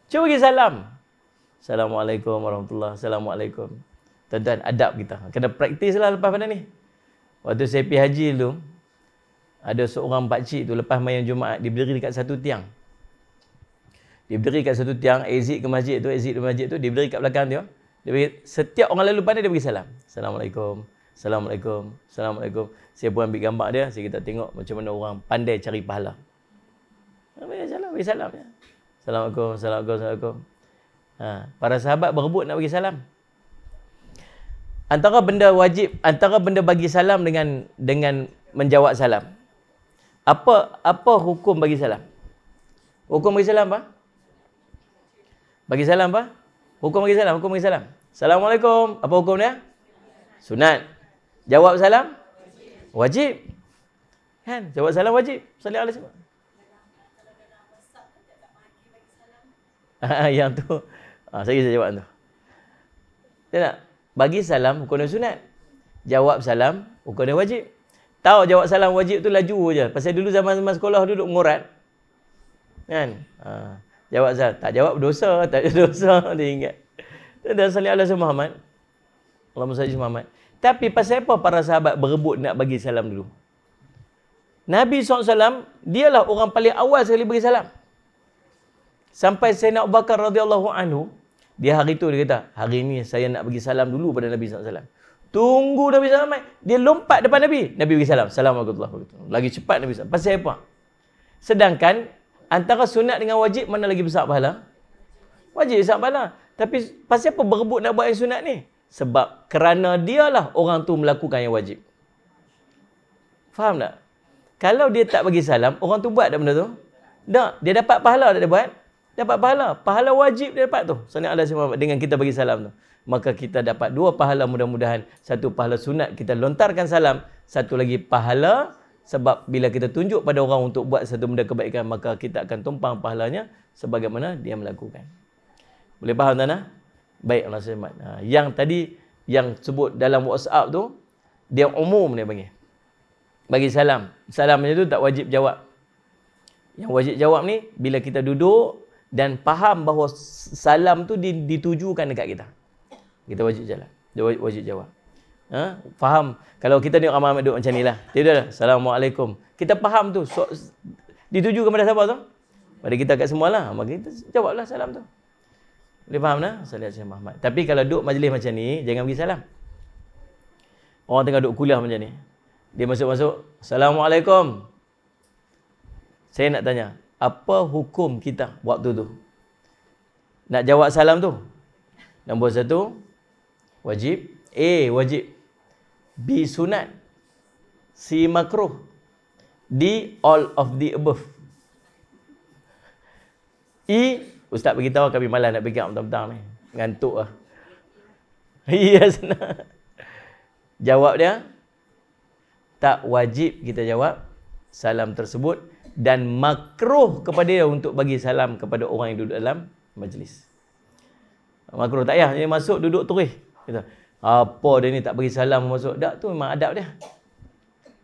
Cuba bagi salam. Assalamualaikum warahmatullahi Assalamualaikum. Tuan-tuan, adab kita. Kena praktis lah lepas pada ni. Waktu saya pergi haji tu, ada seorang pakcik tu lepas main Jumaat, dia berdiri dekat satu tiang. Dia berdiri kat satu tiang, exit ke masjid tu, exit ke masjid tu, dia berdiri kat belakang dia. Dia bagi, setiap orang lalu pada dia bagi salam. Assalamualaikum. Assalamualaikum. Assalamualaikum. Saya pun ambil gambar dia, saya kita tengok macam mana orang pandai cari pahala. Bagi salam, bagi salam. Ya. Assalamualaikum, Assalamualaikum, Assalamualaikum. Ha, para sahabat berebut nak bagi salam. Antara benda wajib, antara benda bagi salam dengan dengan menjawab salam. Apa apa hukum bagi salam? Hukum bagi salam apa? Bagi salam apa? Hukum bagi salam, hukum bagi salam. Assalamualaikum. Apa hukum dia? Sunat. Jawab salam? Wajib. Kan? Jawab salam wajib. Sallallahu alaihi wasallam. yang tu ha, saya saya jawab tu tak tak bagi salam hukum sunat jawab salam hukum wajib tahu jawab salam wajib tu laju je pasal dulu zaman-zaman sekolah duduk mengurat kan ha, jawab salam tak jawab dosa tak ada dosa dia ingat dan salli ala Muhammad Allahumma salli Muhammad tapi pasal apa para sahabat berebut nak bagi salam dulu Nabi SAW, dialah orang paling awal sekali bagi salam. Sampai Sayyidina Abu Bakar radhiyallahu anhu, dia hari tu dia kata, hari ni saya nak bagi salam dulu pada Nabi SAW. Tunggu Nabi SAW, dia lompat depan Nabi. Nabi bagi salam. Assalamualaikum. Lagi cepat Nabi SAW. Pasal apa? Sedangkan, antara sunat dengan wajib, mana lagi besar pahala? Wajib besar pahala. Tapi, pasal apa berebut nak buat yang sunat ni? Sebab kerana dialah orang tu melakukan yang wajib. Faham tak? Kalau dia tak bagi salam, orang tu buat tak benda tu? Tak. Dia dapat pahala tak dia buat? dapat pahala. Pahala wajib dia dapat tu. Sallallahu alaihi wasallam dengan kita bagi salam tu. Maka kita dapat dua pahala mudah-mudahan. Satu pahala sunat kita lontarkan salam, satu lagi pahala sebab bila kita tunjuk pada orang untuk buat satu benda kebaikan maka kita akan tumpang pahalanya sebagaimana dia melakukan. Boleh faham tak Baik Allah selamat. Ha, yang tadi yang sebut dalam WhatsApp tu dia umum dia bagi. Bagi salam. Salam tu tak wajib jawab. Yang wajib jawab ni bila kita duduk dan faham bahawa salam tu ditujukan dekat kita. Kita wajib jalan. Dia wajib jawab. Ha? Faham? Kalau kita ni ramai-ramai duduk macam ni lah. Dia dah, Assalamualaikum. Kita faham tu. So, dituju kepada siapa tu? Pada kita kat semua lah. Maka kita jawablah salam tu. Boleh faham tak? Assalamualaikum Muhammad. Tapi kalau duduk majlis macam ni, jangan bagi salam. Orang tengah duduk kuliah macam ni. Dia masuk-masuk. Assalamualaikum. Saya nak tanya apa hukum kita waktu tu? Nak jawab salam tu? Nombor satu, wajib. A, wajib. B, sunat. C, makruh. D, all of the above. E, Ustaz beritahu kami malas nak pegang petang-petang ni. Ngantuk lah. Ya, senang. Jawab dia, tak wajib kita jawab salam tersebut dan makruh kepada dia untuk bagi salam kepada orang yang duduk dalam majlis. Makruh tak payah dia masuk duduk turis. Kata, apa dia ni tak bagi salam masuk. Tak tu memang adab dia.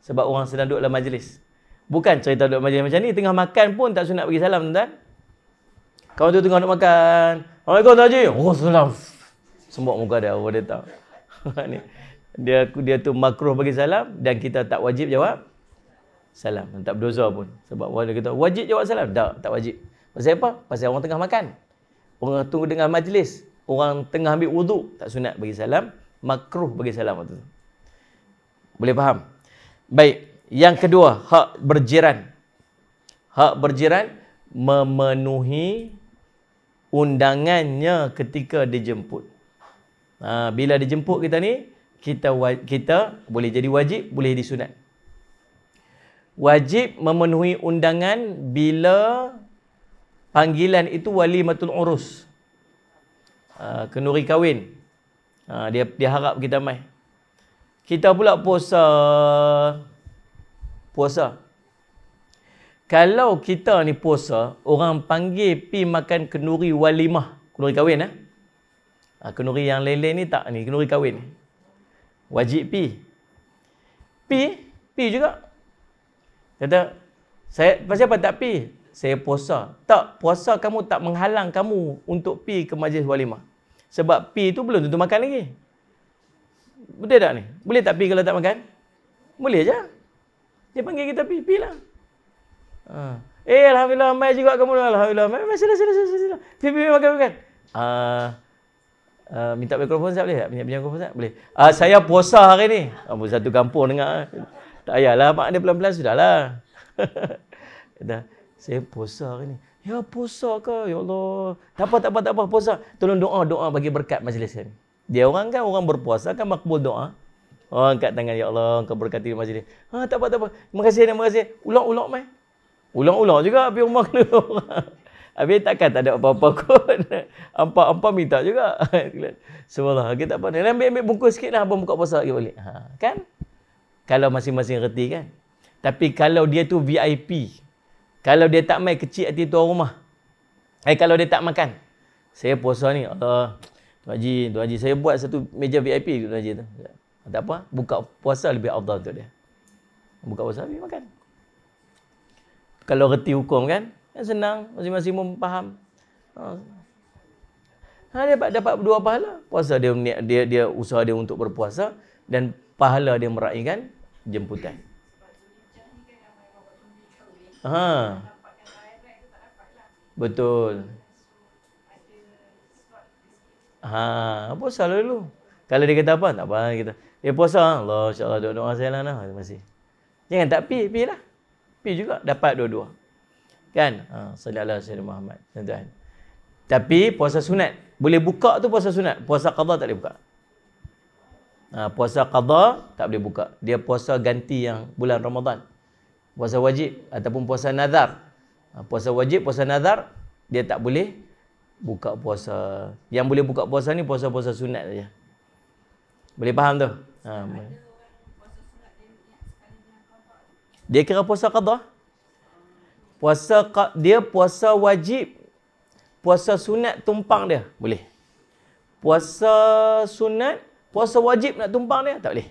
Sebab orang sedang duduk dalam majlis. Bukan cerita duduk majlis macam ni tengah makan pun tak sunat bagi salam tuan. Kawan tu tengah nak makan. Assalamualaikum Haji. Oh salam. Semua muka dia orang dia tahu. dia dia tu makruh bagi salam dan kita tak wajib jawab salam. Tak berdosa pun. Sebab orang kata, wajib jawab salam. Tak, tak wajib. Pasal apa? Pasal orang tengah makan. Orang tunggu dengar majlis. Orang tengah ambil wuduk. Tak sunat bagi salam. Makruh bagi salam waktu tu. Boleh faham? Baik. Yang kedua, hak berjiran. Hak berjiran memenuhi undangannya ketika dijemput. Ha, bila dijemput kita ni, kita kita boleh jadi wajib, boleh disunat. wajib memenuhi undangan bila panggilan itu wali matul urus. Uh, kenuri kahwin. Uh, dia dia harap kita mai. Kita pula puasa puasa. Kalau kita ni puasa, orang panggil pi makan kenuri walimah, kenuri kahwin eh. Ha, kenuri yang lain-lain ni tak ni, kenuri kahwin. Wajib pi. Pi, pi juga. Kata, saya pasal apa tak pi? Saya puasa. Tak, puasa kamu tak menghalang kamu untuk pi ke majlis walimah. Sebab pi tu belum tentu makan lagi. Betul tak ni? Boleh tak pi kalau tak makan? Boleh je. Dia panggil kita pi, pi lah. Ha. Eh, Alhamdulillah, mai juga kamu. Alhamdulillah, mai. Sila, sila, sila, sila. Pi, pi, makan, makan. Uh, uh, minta mikrofon saya boleh tak? Minta mikrofon saya boleh. Uh, saya puasa hari ni. Oh, satu kampung dengar. Tak payahlah, mak dia pelan-pelan sudahlah. Saya puasa hari ni. Ya puasa ke? Ya Allah. Tak apa, tak apa, tak apa. Puasa. Tolong doa, doa bagi berkat majlis ni. Dia orang kan, orang berpuasa kan makbul doa. Orang angkat tangan, Ya Allah, engkau berkati majlis. Ha, tak apa, tak apa. Terima kasih, terima kasih. Ulang-ulang, mai. Ulang-ulang juga habis rumah kena orang. Habis takkan tak ada apa-apa kot. Ampak-ampak minta juga. Sebelah. Kita tak apa. Ambil, ambil bungkus sikit lah. Abang buka puasa lagi balik. Ha, kan? Kalau masing-masing reti kan. Tapi kalau dia tu VIP, kalau dia tak main kecil hati tuan rumah, eh kalau dia tak makan, saya puasa ni, Allah, Tuan Haji, Tuan Haji, saya buat satu meja VIP Tuan Haji tu. Tak apa, buka puasa lebih afdal untuk dia. Buka puasa lebih makan. Kalau reti hukum kan, kan senang, masing-masing pun faham. Ha. ha dia dapat, dapat dua pahala. Puasa dia, dia dia usaha dia untuk berpuasa dan pahala dia meraihkan jemputan. Ha. Betul. Ha, puasa dulu. Kalau dia kata apa? Tak apa kita. Dia puasa, Allah insya-Allah doa-doa saya lah nah. masih. Jangan tak pi, pi lah. Pi juga dapat dua-dua. Kan? Ha, sallallahu alaihi Muhammad. Tuan-tuan. Tapi puasa sunat, boleh buka tu puasa sunat. Puasa qada tak boleh buka. Ha, puasa qada tak boleh buka. Dia puasa ganti yang bulan Ramadan. Puasa wajib ataupun puasa nazar. Ha, puasa wajib, puasa nazar dia tak boleh buka puasa. Yang boleh buka puasa ni puasa-puasa sunat saja. Boleh faham tu? Ha, dia kira puasa qada. Puasa dia puasa wajib. Puasa sunat tumpang dia. Boleh. Puasa sunat Puasa wajib nak tumpang dia? Tak boleh.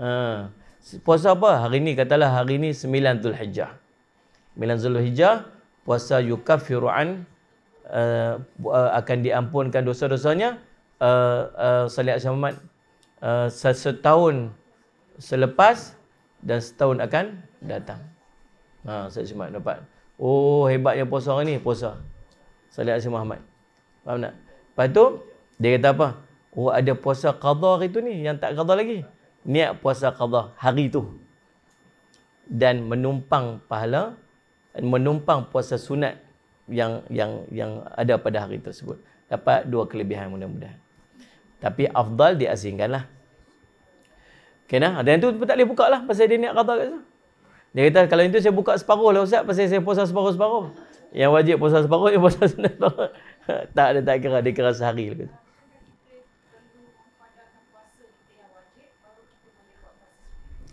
Ha. Puasa apa? Hari ni katalah hari ni 9 Zulhijjah. 9 Zulhijjah puasa yukaffiru an uh, uh, akan diampunkan dosa-dosanya uh, uh, salih Muhammad uh, setahun selepas dan setahun akan datang. Ha, saya cuma dapat. Oh, hebatnya puasa hari ni, puasa. Salih Muhammad. Faham tak? Lepas tu, dia kata apa? Oh ada puasa qadha hari tu ni yang tak qadha lagi. Niat puasa qadha hari tu. Dan menumpang pahala menumpang puasa sunat yang yang yang ada pada hari tersebut. Dapat dua kelebihan mudah-mudahan. Tapi afdal diasingkanlah. Okay nah, dan itu tak boleh buka lah pasal dia niat qadha kat. Dia kata kalau itu saya buka separuh lah Ustaz pasal saya puasa separuh-separuh. Yang wajib puasa separuh, yang puasa sunat tak ada tak kira, dia kira sehari lah.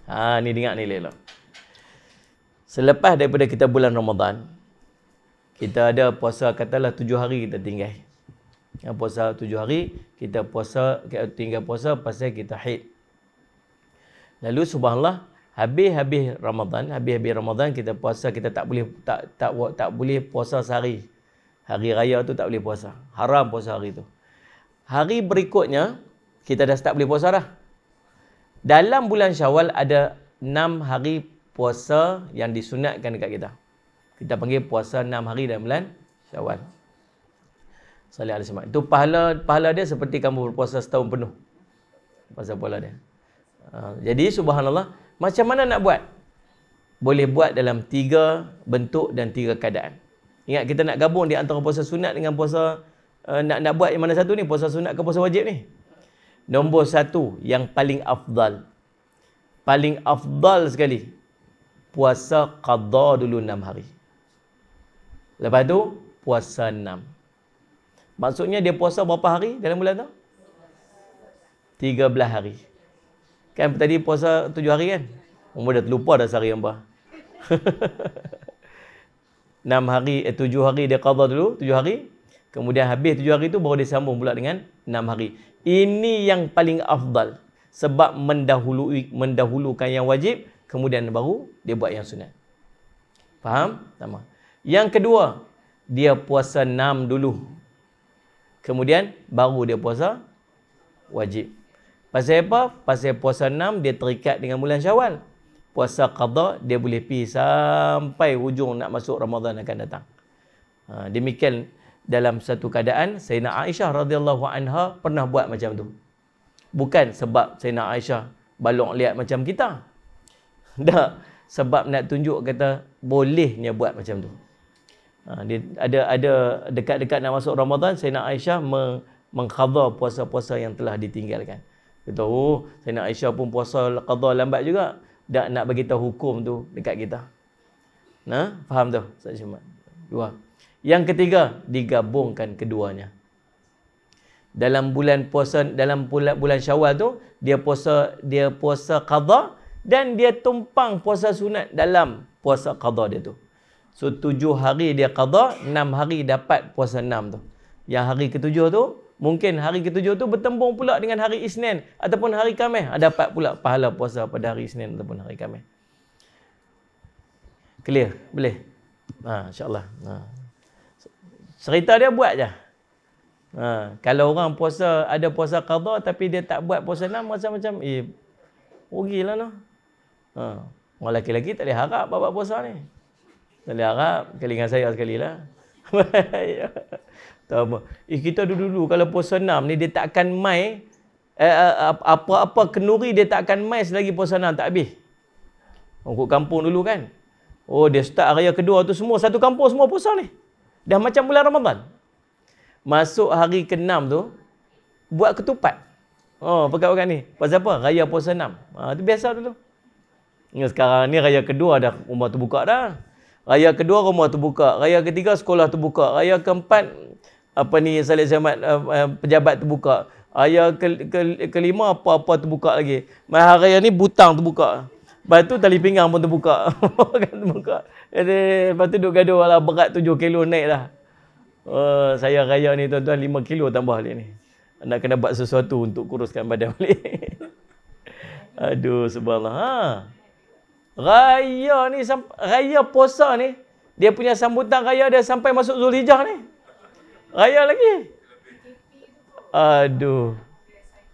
Ha ni dengar ni Lela. Selepas daripada kita bulan Ramadan, kita ada puasa katalah tujuh hari kita tinggal. Ya, puasa tujuh hari, kita puasa, kita tinggal puasa pasal kita haid. Lalu subhanallah, habis-habis Ramadan, habis-habis Ramadan kita puasa, kita tak boleh tak tak tak, tak boleh puasa sehari. Hari raya tu tak boleh puasa. Haram puasa hari tu. Hari berikutnya, kita dah start boleh puasa dah. Dalam bulan Syawal ada enam hari puasa yang disunatkan dekat kita. Kita panggil puasa enam hari dalam bulan Syawal. Salih alaihi wasallam. Itu pahala pahala dia seperti kamu berpuasa setahun penuh. Puasa pahala dia. Uh, jadi subhanallah, macam mana nak buat? Boleh buat dalam tiga bentuk dan tiga keadaan. Ingat kita nak gabung di antara puasa sunat dengan puasa uh, nak nak buat yang mana satu ni? Puasa sunat ke puasa wajib ni? Nombor satu yang paling afdal. Paling afdal sekali. puasa qada dulu 6 hari. Lepas tu puasa 6. Maksudnya dia puasa berapa hari dalam bulan tu? 13 hari. Kan tadi puasa 7 hari kan? Umur dah terlupa dah sehari apa. 6 hari, eh 7 hari dia qada dulu, 7 hari. Kemudian habis 7 hari tu baru dia sambung pula dengan 6 hari. Ini yang paling afdal. Sebab mendahului, mendahulukan yang wajib, kemudian baru dia buat yang sunat. Faham? Sama. Yang kedua, dia puasa 6 dulu. Kemudian baru dia puasa wajib. Pasal apa? Pasal puasa 6 dia terikat dengan bulan Syawal puasa qada dia boleh pi sampai hujung nak masuk Ramadan akan datang. Ha, demikian dalam satu keadaan Sayyidina Aisyah radhiyallahu anha pernah buat macam tu. Bukan sebab Sayyidina Aisyah balok lihat macam kita. Dah sebab nak tunjuk kata bolehnya buat macam tu. Ha, dia ada ada dekat-dekat nak masuk Ramadan Sayyidina Aisyah meng, mengqada puasa-puasa yang telah ditinggalkan. Kita oh Sayyidina Aisyah pun puasa qada lambat juga dak nak bagi tahu hukum tu dekat kita. Nah, faham tu Ustaz Syumat? Dua. Yang ketiga, digabungkan keduanya. Dalam bulan puasa dalam bulan, Syawal tu dia puasa dia puasa qada dan dia tumpang puasa sunat dalam puasa qada dia tu. So tujuh hari dia qada, enam hari dapat puasa enam tu. Yang hari ketujuh tu Mungkin hari ketujuh tu bertembung pula dengan hari Isnin ataupun hari Khamis. Dapat pula pahala puasa pada hari Isnin ataupun hari Khamis. Clear? Boleh? Ha, InsyaAllah. Ha. Cerita dia buat je. Ha, kalau orang puasa, ada puasa qadha tapi dia tak buat puasa enam macam-macam. Eh, rugilah no. Ha. Orang lelaki-lelaki tak boleh harap buat puasa ni. Tak boleh harap. Kelingan saya sekali lah. Apa. Eh, kita dulu-dulu kalau puasa enam ni dia tak akan mai eh, eh apa-apa kenuri dia tak akan mai selagi puasa enam tak habis. Orang kampung dulu kan. Oh dia start raya kedua tu semua satu kampung semua puasa ni. Dah macam bulan Ramadan. Masuk hari ke-6 tu buat ketupat. Oh, pekat-pekat ni. Pasal apa? Raya puasa enam. Ha, tu biasa dulu. Ya, sekarang ni raya kedua dah rumah tu buka dah. Raya kedua rumah tu buka. Raya ketiga sekolah tu buka. Raya keempat apa ni Salih Syamat uh, uh, pejabat terbuka. Ayat ke, ke, kelima apa-apa terbuka lagi. Mai hari ni butang terbuka. Lepas tu tali pinggang pun terbuka. kan terbuka. Jadi lepas tu duk gaduh lah berat 7 kilo naik lah. Uh, saya raya ni tuan-tuan 5 kilo tambah balik ni. Nak kena buat sesuatu untuk kuruskan badan balik. Aduh subhanallah. Ha. Raya ni raya puasa ni dia punya sambutan raya dia sampai masuk Zulhijjah ni. Raya lagi. Aduh.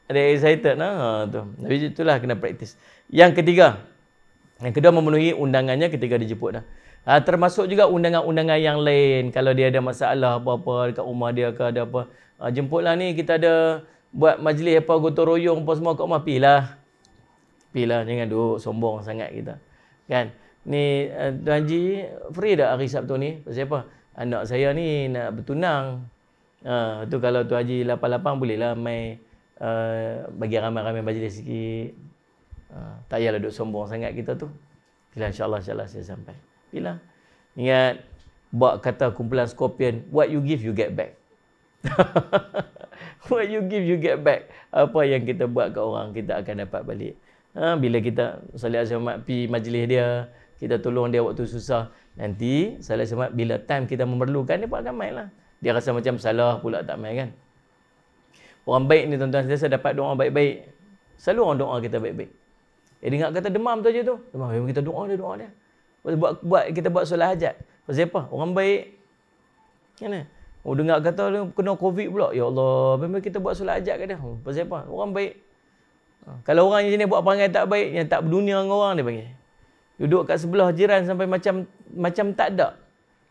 Ada excited nah ha, tu. Tapi itulah kena praktis. Yang ketiga. Yang kedua memenuhi undangannya ketika dijemput dah. Ha, termasuk juga undangan-undangan yang lain kalau dia ada masalah apa-apa dekat rumah dia ke ada apa. Ha, jemputlah ni kita ada buat majlis apa gotong royong apa semua kat rumah pilah. Pilah jangan duduk sombong sangat kita. Kan? Ni uh, Tuan Haji free dah hari Sabtu ni? Pasal apa? anak saya ni nak bertunang. Ha, tu kalau tu Haji 88 bolehlah mai uh, bagi ramai-ramai majlis sikit. Ha, tak payahlah duduk sombong sangat kita tu. Bila insyaAllah insyaAllah saya sampai. Bila? Ingat buat kata kumpulan Scorpion, what you give you get back. what you give you get back. Apa yang kita buat ke orang kita akan dapat balik. Ha, bila kita Salih Azhamat pi majlis dia, kita tolong dia waktu susah, Nanti salah semat bila time kita memerlukan dia pun akan main lah. Dia rasa macam salah pula tak main kan. Orang baik ni tuan-tuan saya dapat doa baik-baik. Selalu orang doa kita baik-baik. Eh dengar kata demam tu je tu. Demam memang kita doa dia doa dia. Buat buat kita buat solat hajat. Pasal apa? Orang baik. Kan? Oh dengar kata dia kena covid pula. Ya Allah, memang kita buat solat hajat ke dia. Pasal apa? Orang baik. Ha, kalau orang yang jenis buat perangai tak baik, yang tak berdunia dengan orang dia panggil. Duduk kat sebelah jiran sampai macam macam tak ada.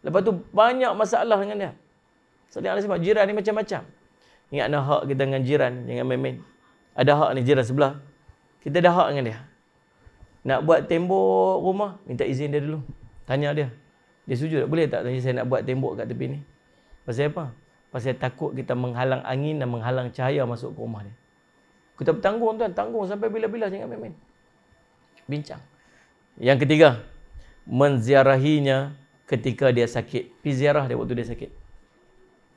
Lepas tu banyak masalah dengan dia. Salih alaihi wasallam jiran ni macam-macam. Ingat nak hak kita dengan jiran, jangan main-main. Ada hak ni jiran sebelah. Kita ada hak dengan dia. Nak buat tembok rumah, minta izin dia dulu. Tanya dia. Dia setuju tak? Boleh tak tanya saya nak buat tembok kat tepi ni? Pasal apa? Pasal takut kita menghalang angin dan menghalang cahaya masuk ke rumah dia. Kita bertanggung tuan, tanggung sampai bila-bila jangan main-main. Bincang. Yang ketiga, menziarahinya ketika dia sakit. Pi ziarah dia waktu dia sakit.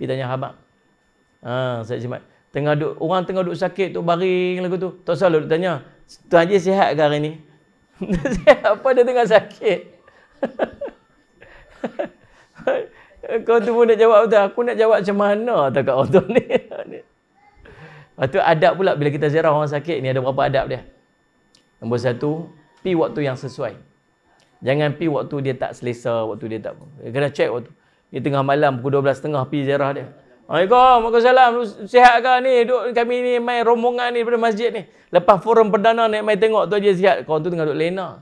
Pi tanya habang. Ha, saya Jimat. Tengah duk, orang tengah duk sakit tu baring lagu tu. Tak salah duk tanya. Tuan Haji sihat ke hari ni? apa dia tengah sakit? Kau tu pun nak jawab betul. Aku nak jawab macam mana tak kat orang tu ni. Lepas tu adab pula bila kita ziarah orang sakit ni ada berapa adab dia. Nombor satu, pi waktu yang sesuai. Jangan pi waktu dia tak selesa, waktu dia tak kena check waktu. Dia tengah malam pukul 12.30 pi ziarah dia. Waalaikumsalam. Sihat ke ni? Duk kami ni main rombongan ni daripada masjid ni. Lepas forum perdana ni main tengok tu aja sihat. Kau tu tengah duk lena.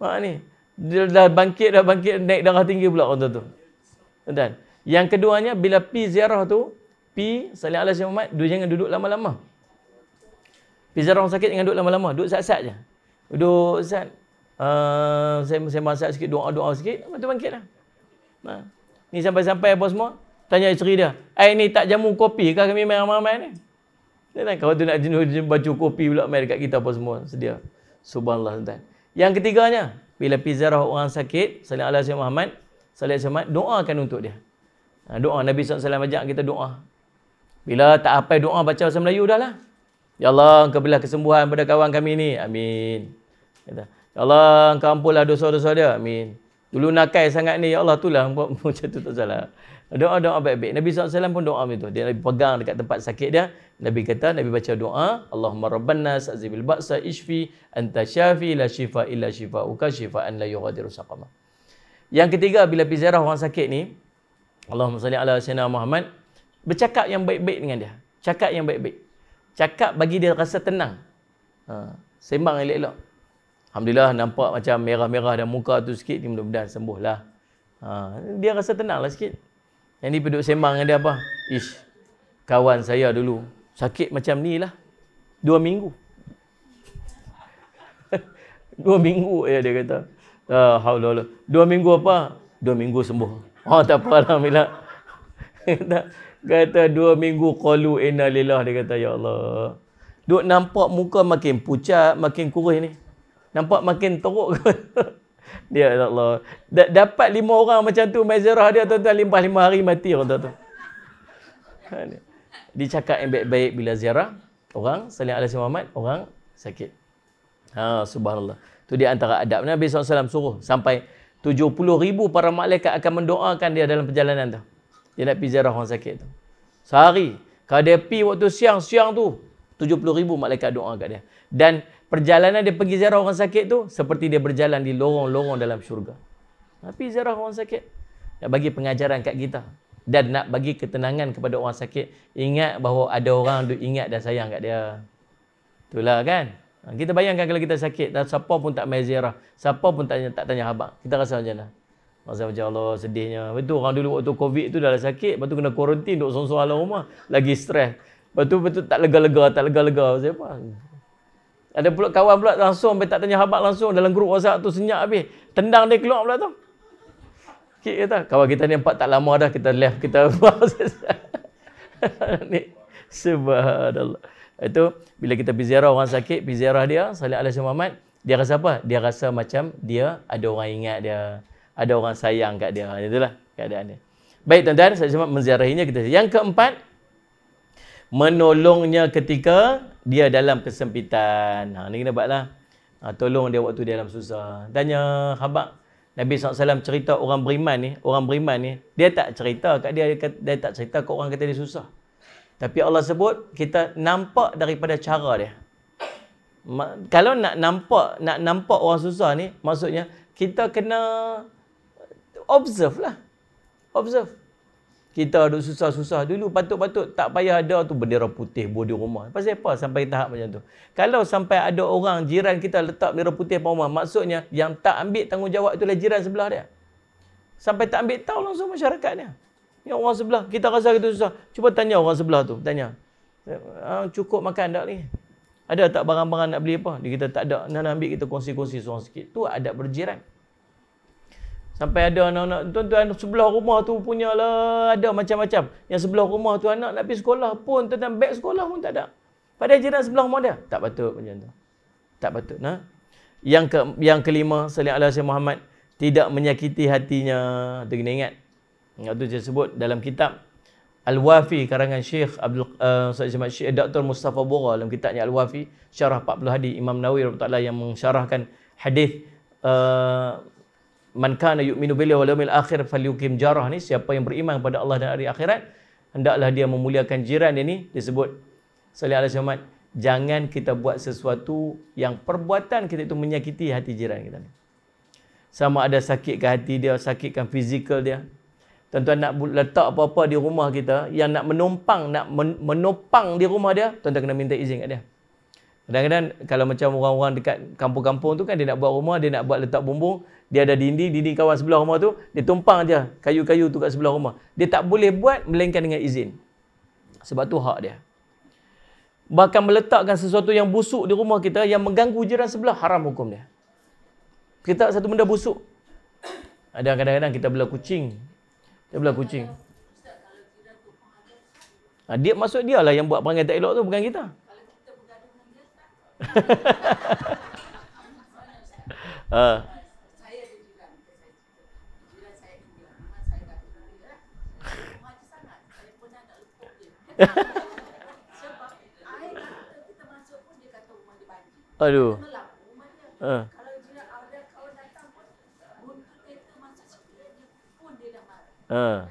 Mak ni. Dia dah bangkit dah bangkit naik darah tinggi pula kau tu. Dan yang keduanya bila pi ziarah tu, pi salih alaihi Muhammad, duduk jangan duduk lama-lama. Pi ziarah orang sakit jangan duduk lama-lama, duduk sat-sat je. Duduk sat. Uh, saya saya masak sikit doa-doa sikit, lepas tu bangkit dah. Nah. Ni sampai-sampai apa semua? Tanya isteri dia. Eh ni tak jamu kopi kah kami main ramai-ramai ni? Dia tanya, kau tu nak jenuh baju kopi pula main dekat kita apa semua. Sedia. Subhanallah. Tuan. Yang ketiganya, bila pi ziarah orang sakit, salih alaihi Muhammad, Salih Samad, doakan untuk dia. Ha, doa Nabi SAW ajak kita doa. Bila tak apa doa baca bahasa Melayu dah lah. Ya Allah, engkau berilah kesembuhan pada kawan kami ni. Amin. Ya Allah, engkau ampunlah dosa-dosa dia. Amin. Dulu nakai sangat ni, ya Allah tu lah. Macam tu tak salah. Doa-doa baik-baik. Nabi SAW pun doa macam tu. Dia Nabi pegang dekat tempat sakit dia. Nabi kata, Nabi baca doa. Allahumma rabbanna sa'zibil ba'sa ishfi anta syafi la shifa illa shifa'uka shifa'an la yughadiru saqamah. Yang ketiga bila pergi ziarah orang sakit ni, Allahumma salli ala sayyidina Muhammad, bercakap yang baik-baik dengan dia. Cakap yang baik-baik. Cakap bagi dia rasa tenang. Ha, sembang elok-elok. Alhamdulillah nampak macam merah-merah dan muka tu sikit, ni mudah-mudahan sembuh lah. Ha, dia rasa tenang lah sikit. Yang ni duduk sembang dengan dia apa? Ish, kawan saya dulu sakit macam ni lah. Dua minggu. Dua minggu ya dia kata. La haula Dua minggu apa? Dua minggu sembuh. Oh tak apa alhamdulillah. kata dua minggu qalu inna lillah dia kata ya Allah. Duk nampak muka makin pucat, makin kurus ni. Nampak makin teruk. dia ya Allah. D- dapat lima orang macam tu mazarah dia tuan-tuan limpah lima hari mati orang tu. Dia cakap yang baik-baik bila ziarah orang salih alaihi Muhammad orang sakit. Ha subhanallah. Itu dia antara adab. Nabi SAW suruh sampai 70 ribu para malaikat akan mendoakan dia dalam perjalanan tu. Dia nak pergi ziarah orang sakit tu. Sehari. Kalau dia pergi waktu siang-siang tu, 70 ribu malaikat doa kat dia. Dan perjalanan dia pergi ziarah orang sakit tu, seperti dia berjalan di lorong-lorong dalam syurga. Tapi ziarah orang sakit. Nak bagi pengajaran kat kita. Dan nak bagi ketenangan kepada orang sakit. Ingat bahawa ada orang duk ingat dan sayang kat dia. Itulah kan. Ha, kita bayangkan kalau kita sakit, dan siapa pun tak main ziarah, siapa pun tak tanya, tak tanya habang. Kita rasa macam mana? Rasa macam Allah sedihnya. Betul orang dulu waktu COVID tu dah sakit, lepas tu kena kuarantin, duduk sorang-sorang dalam rumah. Lagi stres. Lepas tu betul tak lega-lega, tak lega-lega. Siapa? Ada pula kawan pula langsung, tak tanya habang langsung dalam grup WhatsApp tu senyap habis. Tendang dia keluar pula tu. Kik kata, kawan kita ni empat tak lama dah, kita left, kita ni. Subhanallah. Itu bila kita pergi ziarah orang sakit, pergi ziarah dia, salih alaihi Muhammad, dia rasa apa? Dia rasa macam dia ada orang ingat dia, ada orang sayang kat dia. Itulah keadaan dia. Baik tuan-tuan, saya cuma menziarahinya kita. Yang keempat, menolongnya ketika dia dalam kesempitan. Ha, ni kena buatlah. Ha, tolong dia waktu dia dalam susah. Tanya khabar Nabi SAW cerita orang beriman ni, orang beriman ni, dia tak cerita kat dia, dia tak cerita kat orang kata dia susah. Tapi Allah sebut kita nampak daripada cara dia. Kalau nak nampak nak nampak orang susah ni, maksudnya kita kena observe lah. Observe. Kita ada susah-susah dulu patut-patut tak payah ada tu bendera putih bodi rumah. Pasal apa sampai tahap macam tu? Kalau sampai ada orang jiran kita letak bendera putih pada rumah, maksudnya yang tak ambil tanggungjawab itulah jiran sebelah dia. Sampai tak ambil tahu langsung masyarakatnya. Yang orang sebelah, kita rasa kita susah. Cuba tanya orang sebelah tu, tanya. Ah, cukup makan tak ni? Ada tak barang-barang nak beli apa? Dia kita tak ada. Nak ambil kita kongsi-kongsi seorang sikit. Tu adab berjiran. Sampai ada anak-anak, tuan-tuan sebelah rumah tu punya lah, ada macam-macam. Yang sebelah rumah tu anak nak pergi sekolah pun, tuan-tuan beg sekolah pun tak ada. Padahal jiran sebelah rumah dia. Tak patut macam tu. Tak patut. Nah? Yang ke, yang kelima, Salim Allah Muhammad, tidak menyakiti hatinya. Tu kena ingat. Itu saya sebut dalam kitab Al-Wafi karangan Syekh Abdul uh, Syekh Dr. Mustafa Bora dalam kitabnya Al-Wafi syarah 40 hadis Imam Nawawi rahimahullah yang mensyarahkan hadis uh, man kana yu'minu billahi wal yawmil akhir falyukim jarah ni siapa yang beriman pada Allah dan hari akhirat hendaklah dia memuliakan jiran dia ni disebut sallallahu alaihi wasallam jangan kita buat sesuatu yang perbuatan kita itu menyakiti hati jiran kita ni sama ada sakit ke hati dia sakitkan fizikal dia Tuan-tuan nak letak apa-apa di rumah kita yang nak menumpang, nak menopang di rumah dia, tuan-tuan kena minta izin kat dia. Kadang-kadang kalau macam orang-orang dekat kampung-kampung tu kan dia nak buat rumah, dia nak buat letak bumbung, dia ada dinding, dinding kawan sebelah rumah tu, dia tumpang je kayu-kayu tu kat sebelah rumah. Dia tak boleh buat melainkan dengan izin. Sebab tu hak dia. Bahkan meletakkan sesuatu yang busuk di rumah kita yang mengganggu jiran sebelah, haram hukum dia. Kita satu benda busuk. Ada kadang-kadang kita belah kucing, dia belah kucing. Ha, dia maksud dia lah yang buat perangai tak elok tu bukan kita. Ha. Aduh. Ha. Ha.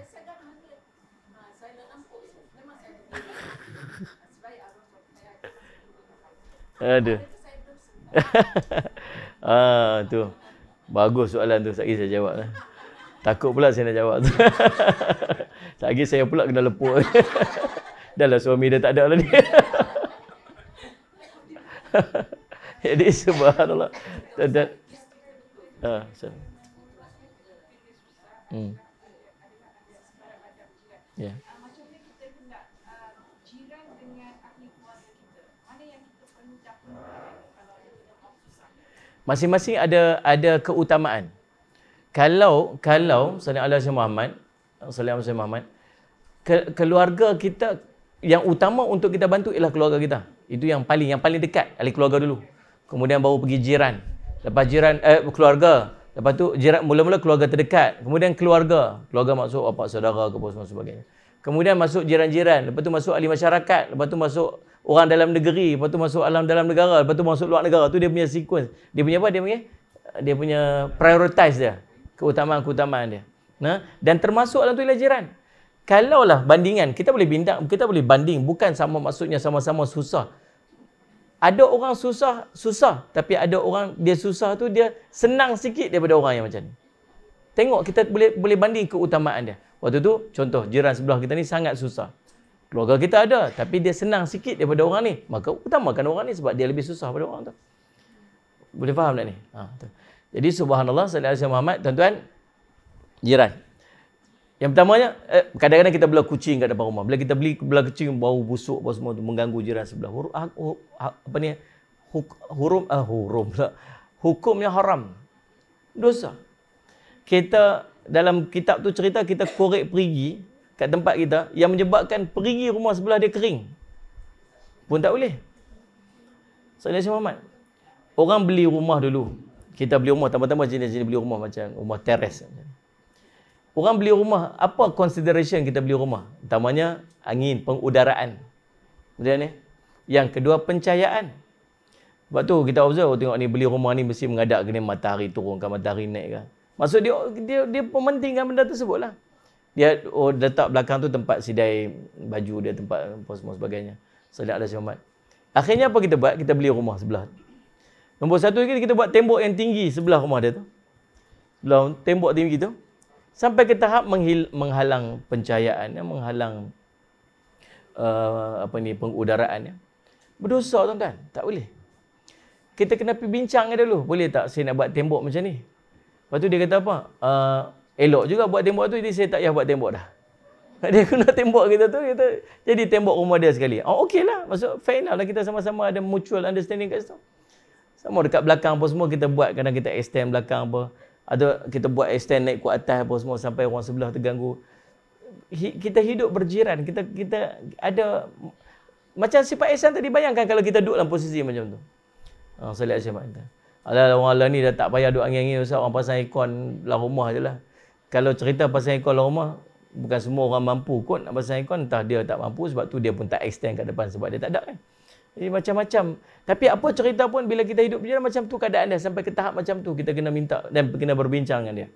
Ada. ah tu. Bagus soalan tu. Sekejap saya jawab lah. Takut pula saya nak jawab tu. Sekejap saya pula kena lepuk. Dah lah suami dia tak ada lah ni. Jadi subhanallah. Dan, ah, Hmm. Ya. Yeah. Masing-masing ada ada keutamaan. Kalau kalau sallallahu alaihi Muhammad sallallahu alaihi Muhammad ke, keluarga kita yang utama untuk kita bantu ialah keluarga kita. Itu yang paling yang paling dekat ahli keluarga dulu. Kemudian baru pergi jiran. Lepas jiran eh keluarga, Lepas tu jiran mula-mula keluarga terdekat, kemudian keluarga, keluarga maksud apa saudara ke apa sebagainya. Kemudian masuk jiran-jiran, lepas tu masuk ahli masyarakat, lepas tu masuk orang dalam negeri, lepas tu masuk alam dalam negara, lepas tu masuk luar negara. Tu dia punya sequence. Dia punya apa? Dia punya dia punya prioritize dia. Keutamaan-keutamaan dia. Nah, dan termasuk dalam tu ialah jiran. Kalaulah bandingan, kita boleh bintang, kita boleh banding bukan sama maksudnya sama-sama susah ada orang susah, susah. Tapi ada orang dia susah tu dia senang sikit daripada orang yang macam ni. Tengok kita boleh boleh banding keutamaan dia. Waktu tu contoh jiran sebelah kita ni sangat susah. Keluarga kita ada tapi dia senang sikit daripada orang ni. Maka utamakan orang ni sebab dia lebih susah daripada orang tu. Boleh faham tak ni? Ha, Jadi subhanallah sallallahu alaihi Muhammad tuan-tuan jiran. Yang pertamanya, eh, kadang-kadang kita belah kucing kat depan rumah. Bila kita beli belah kucing, bau busuk, bau semua tu mengganggu jiran sebelah. Hur, ha, hu, ha, apa ni? Huk, hurum, ah, hurum pula. Hukumnya haram. Dosa. Kita, dalam kitab tu cerita, kita korek perigi kat tempat kita yang menyebabkan perigi rumah sebelah dia kering. Pun tak boleh. Saya so, Muhammad. Orang beli rumah dulu. Kita beli rumah, tambah-tambah jenis-jenis beli rumah macam rumah teres. Orang beli rumah, apa consideration kita beli rumah? Utamanya angin, pengudaraan. Kemudian ni. Yang kedua pencahayaan. Sebab tu kita observe tengok ni beli rumah ni mesti mengadap kena matahari turun ke matahari naik ke. Maksud dia dia dia pementingkan benda tersebut lah. Dia oh, letak belakang tu tempat sidai baju dia, tempat apa semua sebagainya. Salat Allah Muhammad. Akhirnya apa kita buat? Kita beli rumah sebelah. Nombor satu lagi kita buat tembok yang tinggi sebelah rumah dia tu. Sebelah tembok tinggi tu sampai ke tahap menghil, menghalang pencahayaan ya, menghalang uh, apa ni pengudaraan ya. berdosa tuan-tuan tak boleh kita kena pergi bincang dulu boleh tak saya nak buat tembok macam ni lepas tu dia kata apa uh, elok juga buat tembok tu jadi saya tak payah buat tembok dah. Dia guna tembok kita tu kita jadi tembok rumah dia sekali. Oh okey lah. Maksud enough lah kita sama-sama ada mutual understanding kat situ. Sama dekat belakang apa semua kita buat. Kadang kita extend belakang apa. Ada kita buat extend naik ke atas apa semua sampai orang sebelah terganggu. Kita hidup berjiran. Kita kita ada macam sifat ihsan tadi bayangkan kalau kita duduk dalam posisi macam tu. Oh, salih asyam Alah orang lah ni dah tak payah duk angin-angin Ustaz. Orang pasang aircon dalam rumah je lah. Kalau cerita aircon dalam rumah, bukan semua orang mampu kot nak pasang aircon. Entah dia tak mampu sebab tu dia pun tak extend kat depan sebab dia tak ada kan. Jadi macam-macam. Tapi apa cerita pun bila kita hidup je macam tu keadaan dia. Sampai ke tahap macam tu kita kena minta dan kena berbincang dengan dia.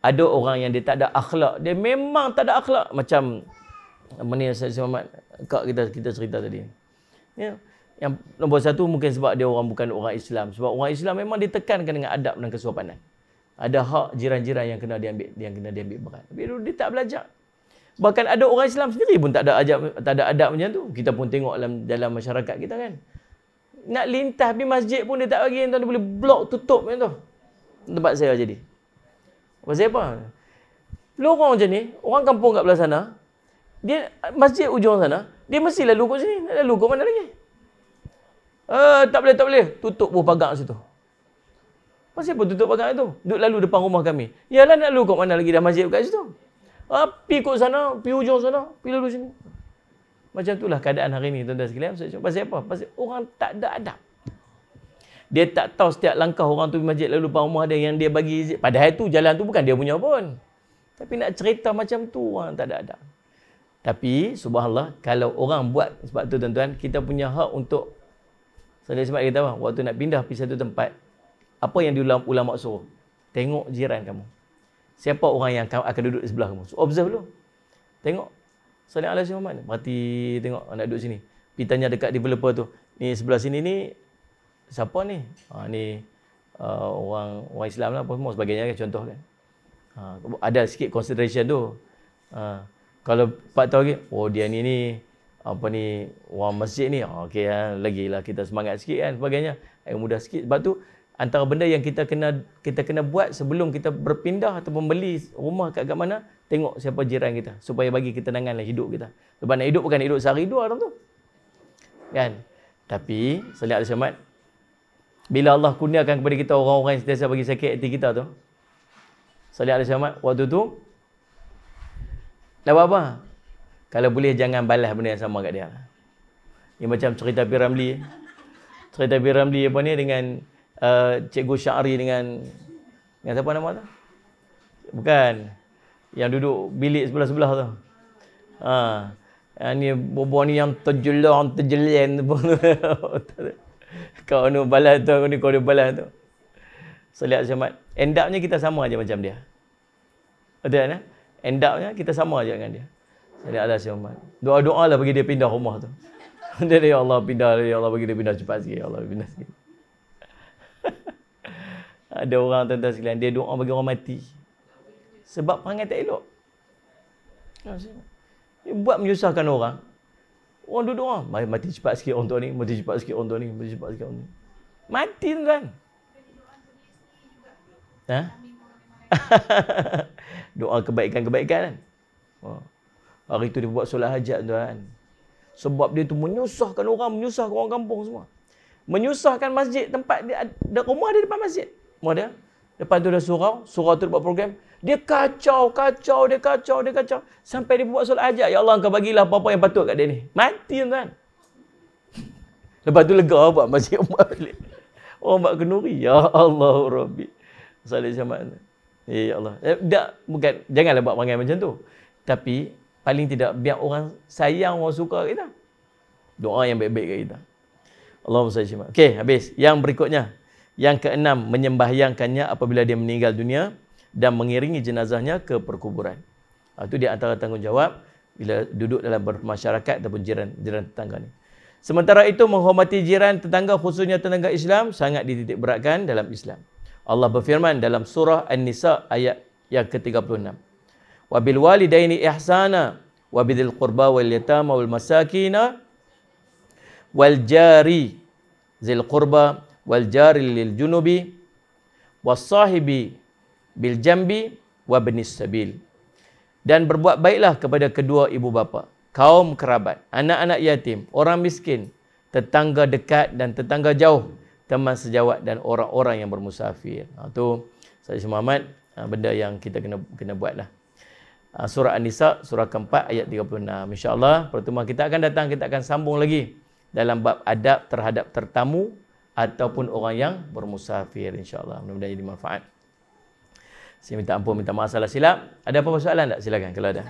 Ada orang yang dia tak ada akhlak. Dia memang tak ada akhlak. Macam ni Ustaz Muhammad kak kita kita cerita tadi. Ya. Yang nombor satu mungkin sebab dia orang bukan orang Islam. Sebab orang Islam memang ditekankan dengan adab dan kesopanan. Ada hak jiran-jiran yang kena diambil yang kena diambil berat. Tapi dia tak belajar. Bahkan ada orang Islam sendiri pun tak ada adab tak ada adab macam tu. Kita pun tengok dalam dalam masyarakat kita kan. Nak lintas pergi masjid pun dia tak bagi tuan dia boleh blok tutup macam tu. Tempat saya jadi. Pasal apa? Lorong macam ni, orang kampung kat belah sana, dia masjid ujung sana, dia mesti lalu kat sini. Lalu kat mana lagi? Eh, tak boleh, tak boleh. Tutup buah pagar situ. Masih apa tutup pagar itu? Duduk lalu depan rumah kami. Yalah nak lalu kat mana lagi dah masjid kat situ. Ah, pi kot sana, pi ujung sana, pi lalu sini. Macam itulah keadaan hari ini tuan-tuan sekalian. Pasal apa? Pasal orang tak ada adab. Dia tak tahu setiap langkah orang tu masjid lalu depan rumah dia yang dia bagi. Padahal tu jalan tu bukan dia punya pun. Tapi nak cerita macam tu orang tak ada adab. Tapi subhanallah kalau orang buat sebab tu tuan-tuan kita punya hak untuk sebab kita apa? Waktu nak pindah pergi satu tempat, apa yang ulama suruh? Tengok jiran kamu. Siapa orang yang akan duduk di sebelah kamu? So, observe dulu. Tengok. Salih alaihi Muhammad. Berarti tengok nak duduk sini. Pergi tanya dekat developer tu. Ni sebelah sini ni siapa ni? Ha, ni uh, orang orang Islam lah apa semua sebagainya kan contoh kan. Ha, ada sikit consideration tu. Ha, kalau pak tahu lagi, oh dia ni ni apa ni orang masjid ni okey ha, lagilah kita semangat sikit kan sebagainya eh, mudah sikit sebab tu antara benda yang kita kena kita kena buat sebelum kita berpindah atau membeli rumah kat kat mana tengok siapa jiran kita supaya bagi ketenangan dalam hidup kita. Sebab nak hidup bukan hidup sehari dua orang tu. Kan? Tapi selihat Syamat. Bila Allah kurniakan kepada kita orang-orang yang sentiasa bagi sakit hati kita tu selihat Syamat. Waktu tu buat apa? Kalau boleh jangan balas benda yang sama kat dia. Ini macam cerita Piramli. Cerita Piramli apa ni dengan uh, Cikgu Syari dengan dengan siapa nama tu? Bukan. Yang duduk bilik sebelah-sebelah tu. Ha. Yang ni bobo ni yang terjelang, terjelen tu. kau ni balas tu, kau ni kau ni balas tu. Selihat so, Syamat. End up kita sama aja macam dia. Betul kan? End up kita sama aja dengan dia. Jadi Allah Syahmat. Doa-doa lah bagi dia pindah rumah tu. dia ya Allah pindah, ya Allah bagi dia pindah cepat sikit. Ya Allah pindah sikit. Ada orang tuan-tuan sekalian, dia doa bagi orang mati. Sebab perangai tak elok. Dia buat menyusahkan orang. Orang duduk orang, mati cepat sikit orang tu ni, mati cepat sikit orang tu ni, mati cepat sikit orang ni. Mati tuan. Ha? doa kebaikan-kebaikan kan. Oh. Hari tu dia buat solat hajat tuan. Sebab dia tu menyusahkan orang, menyusahkan orang kampung semua. Menyusahkan masjid tempat dia ada rumah dia depan masjid. Rumah dia. Depan tu ada surau, surau tu buat program. Dia kacau, kacau, dia kacau, dia kacau. Sampai dia buat solat hajat. Ya Allah, kau bagilah apa-apa yang patut kat dia ni. Mati tuan. Lepas tu lega buat masjid rumah balik. Orang buat kenuri. Ya Allah, Rabbi. Salih syamat. Ya Allah. Eh, tak, bukan, janganlah buat perangai macam tu. Tapi paling tidak biar orang sayang orang suka kita doa yang baik-baik kat kita Allahumma salli okey habis yang berikutnya yang keenam menyembahyangkannya apabila dia meninggal dunia dan mengiringi jenazahnya ke perkuburan. Itu dia antara tanggungjawab bila duduk dalam bermasyarakat ataupun jiran jiran tetangga ni. Sementara itu menghormati jiran tetangga khususnya tetangga Islam sangat dititik beratkan dalam Islam. Allah berfirman dalam surah An-Nisa ayat yang ke-36. Wa bil walidaini ihsana wa bidil qurba wal yatama wal masakina wal jari zil qurba wal jari lil junubi was sahibi bil jambi wa benis sabil. Dan berbuat baiklah kepada kedua ibu bapa kaum kerabat anak-anak yatim orang miskin tetangga dekat dan tetangga jauh teman sejawat dan orang-orang yang bermusafir. Ha, tu saya Muhammad ha, benda yang kita kena kena buatlah. Ah, surah An-Nisa surah keempat ayat 36. Insya-Allah pertemuan kita akan datang kita akan sambung lagi dalam bab adab terhadap tertamu ataupun orang yang bermusafir insya-Allah. Mudah-mudahan jadi manfaat. Saya minta ampun, minta maaf salah silap. Ada apa-apa soalan tak? Silakan kalau ada.